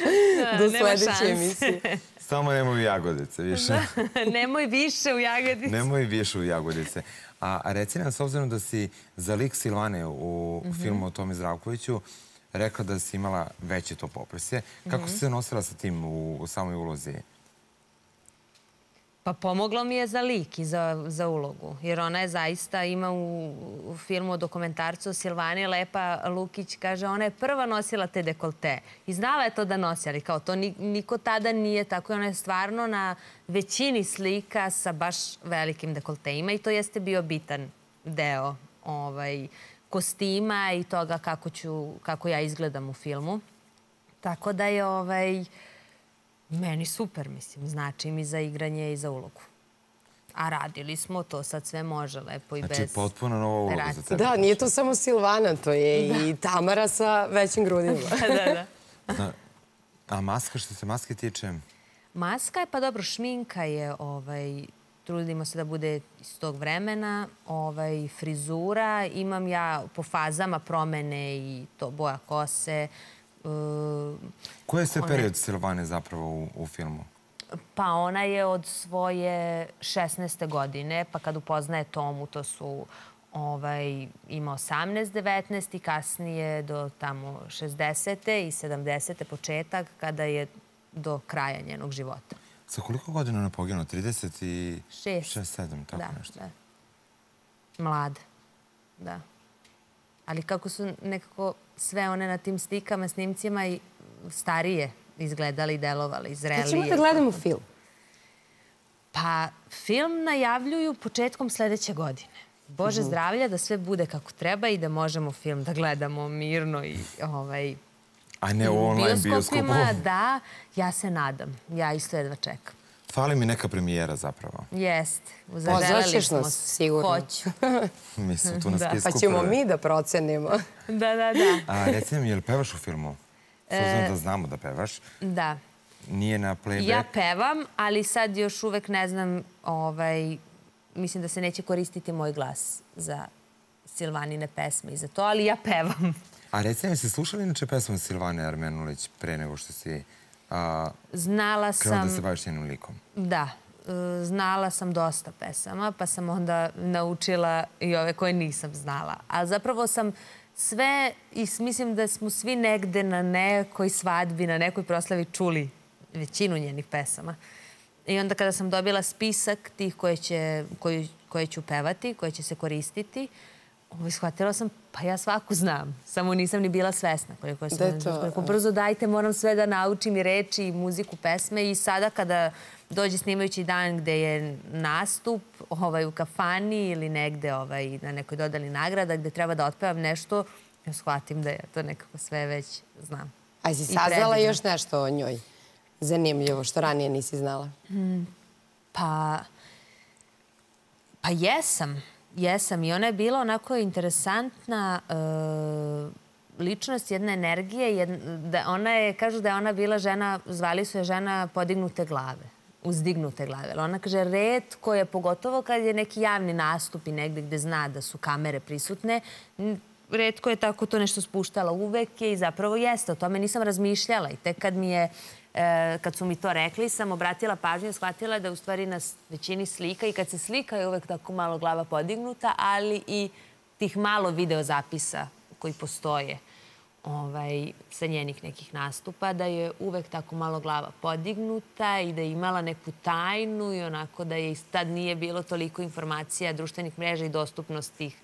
Da, do sledeće emisije. Samo nemoj jagodice više. Nemoj više u jagodici. Nemoj više u jagodice. A, a reci nam, s obzirom da si za lik Silvane u Mhm. filmu o Tomi Zdravkoviću rekla da si imala veće to popise. Kako Mhm. si se nosila sa tim u, u samoj ulozi? Pa pomoglo mi je za lik i za, za ulogu. Jer ona je zaista, ima u, u filmu o dokumentarcu Silvani Lepa Lukić, kaže, ona je prva nosila te dekolte. I znala je to da nosi, ali kao to ni- niko tada nije tako. I ona je stvarno na većini slika sa baš velikim dekolteima i to jeste bio bitan deo ovaj, kostima i toga kako, ću, kako ja izgledam u filmu. Tako da je ovaj, meni super, mislim. Znači mi za igranje i za ulogu. A radili smo to, sad sve može lepo i Znači, bez... potpuno nova uloga za tebe. Da, nije to samo Silvana, to je i Tamara sa većim grudima. da, da. Da. A maska, što se maske tiče, Maska je, pa dobro, šminka je, ovaj, trudimo se da bude iz tog vremena, ovaj, frizura, imam ja po fazama promene i to boja kose, uh, koji je One- period Silvane zapravo u, u filmu? Pa ona je od svoje 16. godine, pa kad upoznaje Tomu, to su ovaj, ima 18, 19 i kasnije do tamo 60. i 70. početak kada je do kraja njenog života. Sa koliko godina ona poginuo? 30 i... Šest. 6, 7, tako da, nešto. da. Mlada, da. Ali kako su nekako sve one na tim slikama, snimcima i starije izgledali i delovali, zrelije. Hoćemo da gledamo film. Pa, film najavljuju početkom sledeće godine. Bože Mhm. zdravlja da sve bude kako treba i da možemo film da gledamo mirno i ovaj, A ne u online bioskopima. bioskopu. Da, ja se nadam. Ja isto jedva čekam. Fali mi neka premijera zapravo. Jeste. Pozvaćeš Zaželeli smo nas, sigurno. Hoću. Mi smo tu na Da. spisku Pa ćemo mi da procenimo. da, da, da. A reci nam, je li pevaš u filmu? E, da znamo da pevaš. Da. Nije na playback. Ja pevam, ali sad još uvek ne znam, ovaj, mislim da se neće koristiti moj glas za Silvanine pesme i za to, ali ja pevam. A reci nam, jesi slušali inače pesmu Silvane Armenulić pre nego što si a, Znala krenula sam... da se baviš njenim likom? Da, e, znala sam dosta pesama, pa sam onda naučila i ove koje nisam znala. A zapravo sam sve, i mislim da smo svi negde na nekoj svadbi, na nekoj proslavi čuli većinu njenih pesama. I onda kada sam dobila spisak tih koje, će, koje, koje ću pevati, koje će se koristiti, Ovo, shvatila sam, pa ja svaku znam, samo nisam ni bila svesna koliko sam Da to, koliko a- brzo dajte, moram sve da naučim i reči i muziku, pesme i sada kada dođe snimajući dan gde je nastup ovaj, u kafani ili negde ovaj, na nekoj dodali nagrada gde treba da otpevam nešto, ja shvatim da ja to nekako sve već znam. A si saznala još nešto o njoj? Zanimljivo, što ranije nisi znala. Mm, Pa, pa jesam. Jesam i ona je bila onako interesantna e, ličnost, jedna energija. Da ona je, kažu da je ona bila žena, zvali su je žena podignute glave uzdignute glave. Ona kaže, redko je, pogotovo kad je neki javni nastup i negde gde zna da su kamere prisutne, redko je tako to nešto spuštala. Uvek je i zapravo jeste. O tome nisam razmišljala. I tek kad mi je e, kad su mi to rekli, sam obratila pažnju i shvatila da u stvari na većini slika i kad se slika je uvek tako malo glava podignuta, ali i tih malo video zapisa koji postoje ovaj, sa njenih nekih nastupa, da je uvek tako malo glava podignuta i da je imala neku tajnu i onako da je tad nije bilo toliko informacija društvenih mreža i dostupnost tih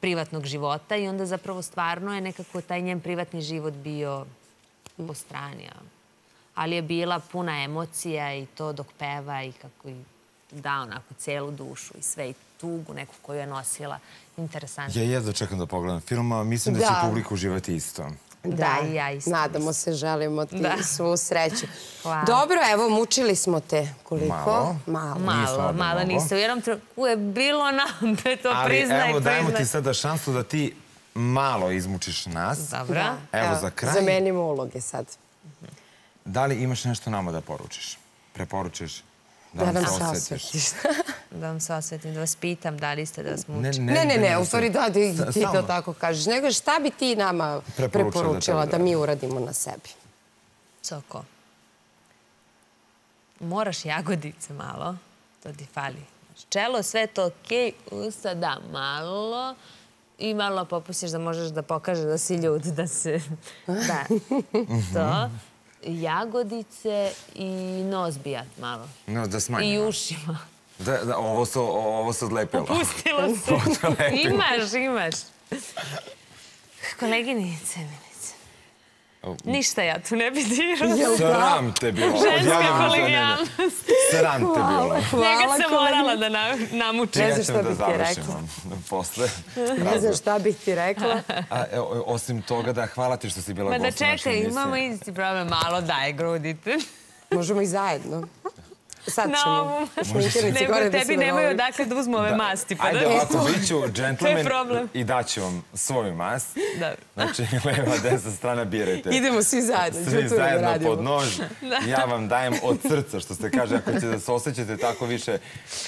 privatnog života i onda zapravo stvarno je nekako taj njen privatni život bio po strani. Ali je bila puna emocija i to dok peva i kako i da onako celu dušu i sve i tugu neku koju je nosila. Interesantno. Ja jedva čekam da pogledam film, a mislim da će Da. publika uživati isto. Da, i ja isto Nadamo se, želimo ti Da. svu sreću. Hvala. Dobro, evo, mučili smo te. Koliko? Malo. Malo. Malo, nisu. U jednom trenutku je bilo napeto, Ali priznaj, evo, dajemo priznaj. ti sada šansu da ti malo izmučiš nas. Dobro. Evo, za kraj. Zamenimo uloge sad. Da li imaš nešto nama da poručiš? Preporučiš? Da nam se osvetiš? Da vam se osvetim, da vas pitam da li ste da vas muči. Ne, ne, ne, u stvari da, ti, Sa- ti to tako kažeš. Nego šta bi ti nama Preporučila da preporučila da da mi uradimo na sebi? Soko. Moraš jagodice malo, to ti fali. Čelo, sve to okej, usta da malo i malo popustiš da možeš da pokažeš da si ljud, da se... Da, to. Jagodice i nos bijat malo. No, da I smanjimo. ušima. Da, da, ovo se, ovo se odlepilo. Pustilo se. Imaš, imaš. Koleginice, Milice. Ništa ja tu ne bi dirala. Sram te bilo. Ženska kolegijalnost. Sram te bilo. Njega sam morala da na, namučim. Ja znaš šta da bih ti završimo posle. Ne znam šta bih ti rekla. A, evo, osim toga da hvala ti što si bila Ma da čekaj, imamo isti problem. Malo daj grudite. Možemo i zajedno. Sad ćemo. Nego gore da tebi nemaju odakle da uzmu ove Da. masti. Pa Ajde da... ovako, bit ću džentlmen i daću vam svoju mast. Da. Znači, leva, desna strana birajte. Idemo svi zajedno. Svi da zajedno pod nož. Ja vam dajem od srca, što se kaže, ako ćete da se osjećate tako više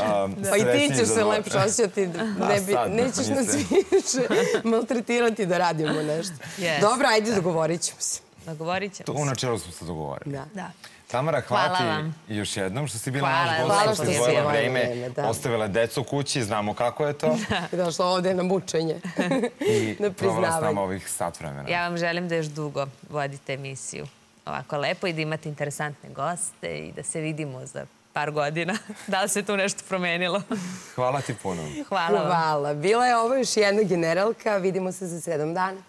um, Pa i ti ćeš se lepše osjećati. Ne nećeš nas više maltretirati da radimo nešto. Dobro, ajde, dogovorit ćemo se. Dogovorit ćemo To se. u načelu smo se dogovorili. Da. Da. Tamara, hvala, Hvala ti još jednom što si bila Hvala, naš gost, hvala što si bila. vreme, da. ostavila decu kući, znamo kako je to Došla ovde na mučenje. i Na provela s priznavanje. nama ovih sat vremena. Ja vam želim da još dugo vodite emisiju ovako lepo i da imate interesantne goste i da se vidimo za par godina. Da li se tu nešto promenilo? Hvala ti puno. Hvala vam. Hvala. Bila je ovo još jedna generalka. Vidimo se za sedam dana.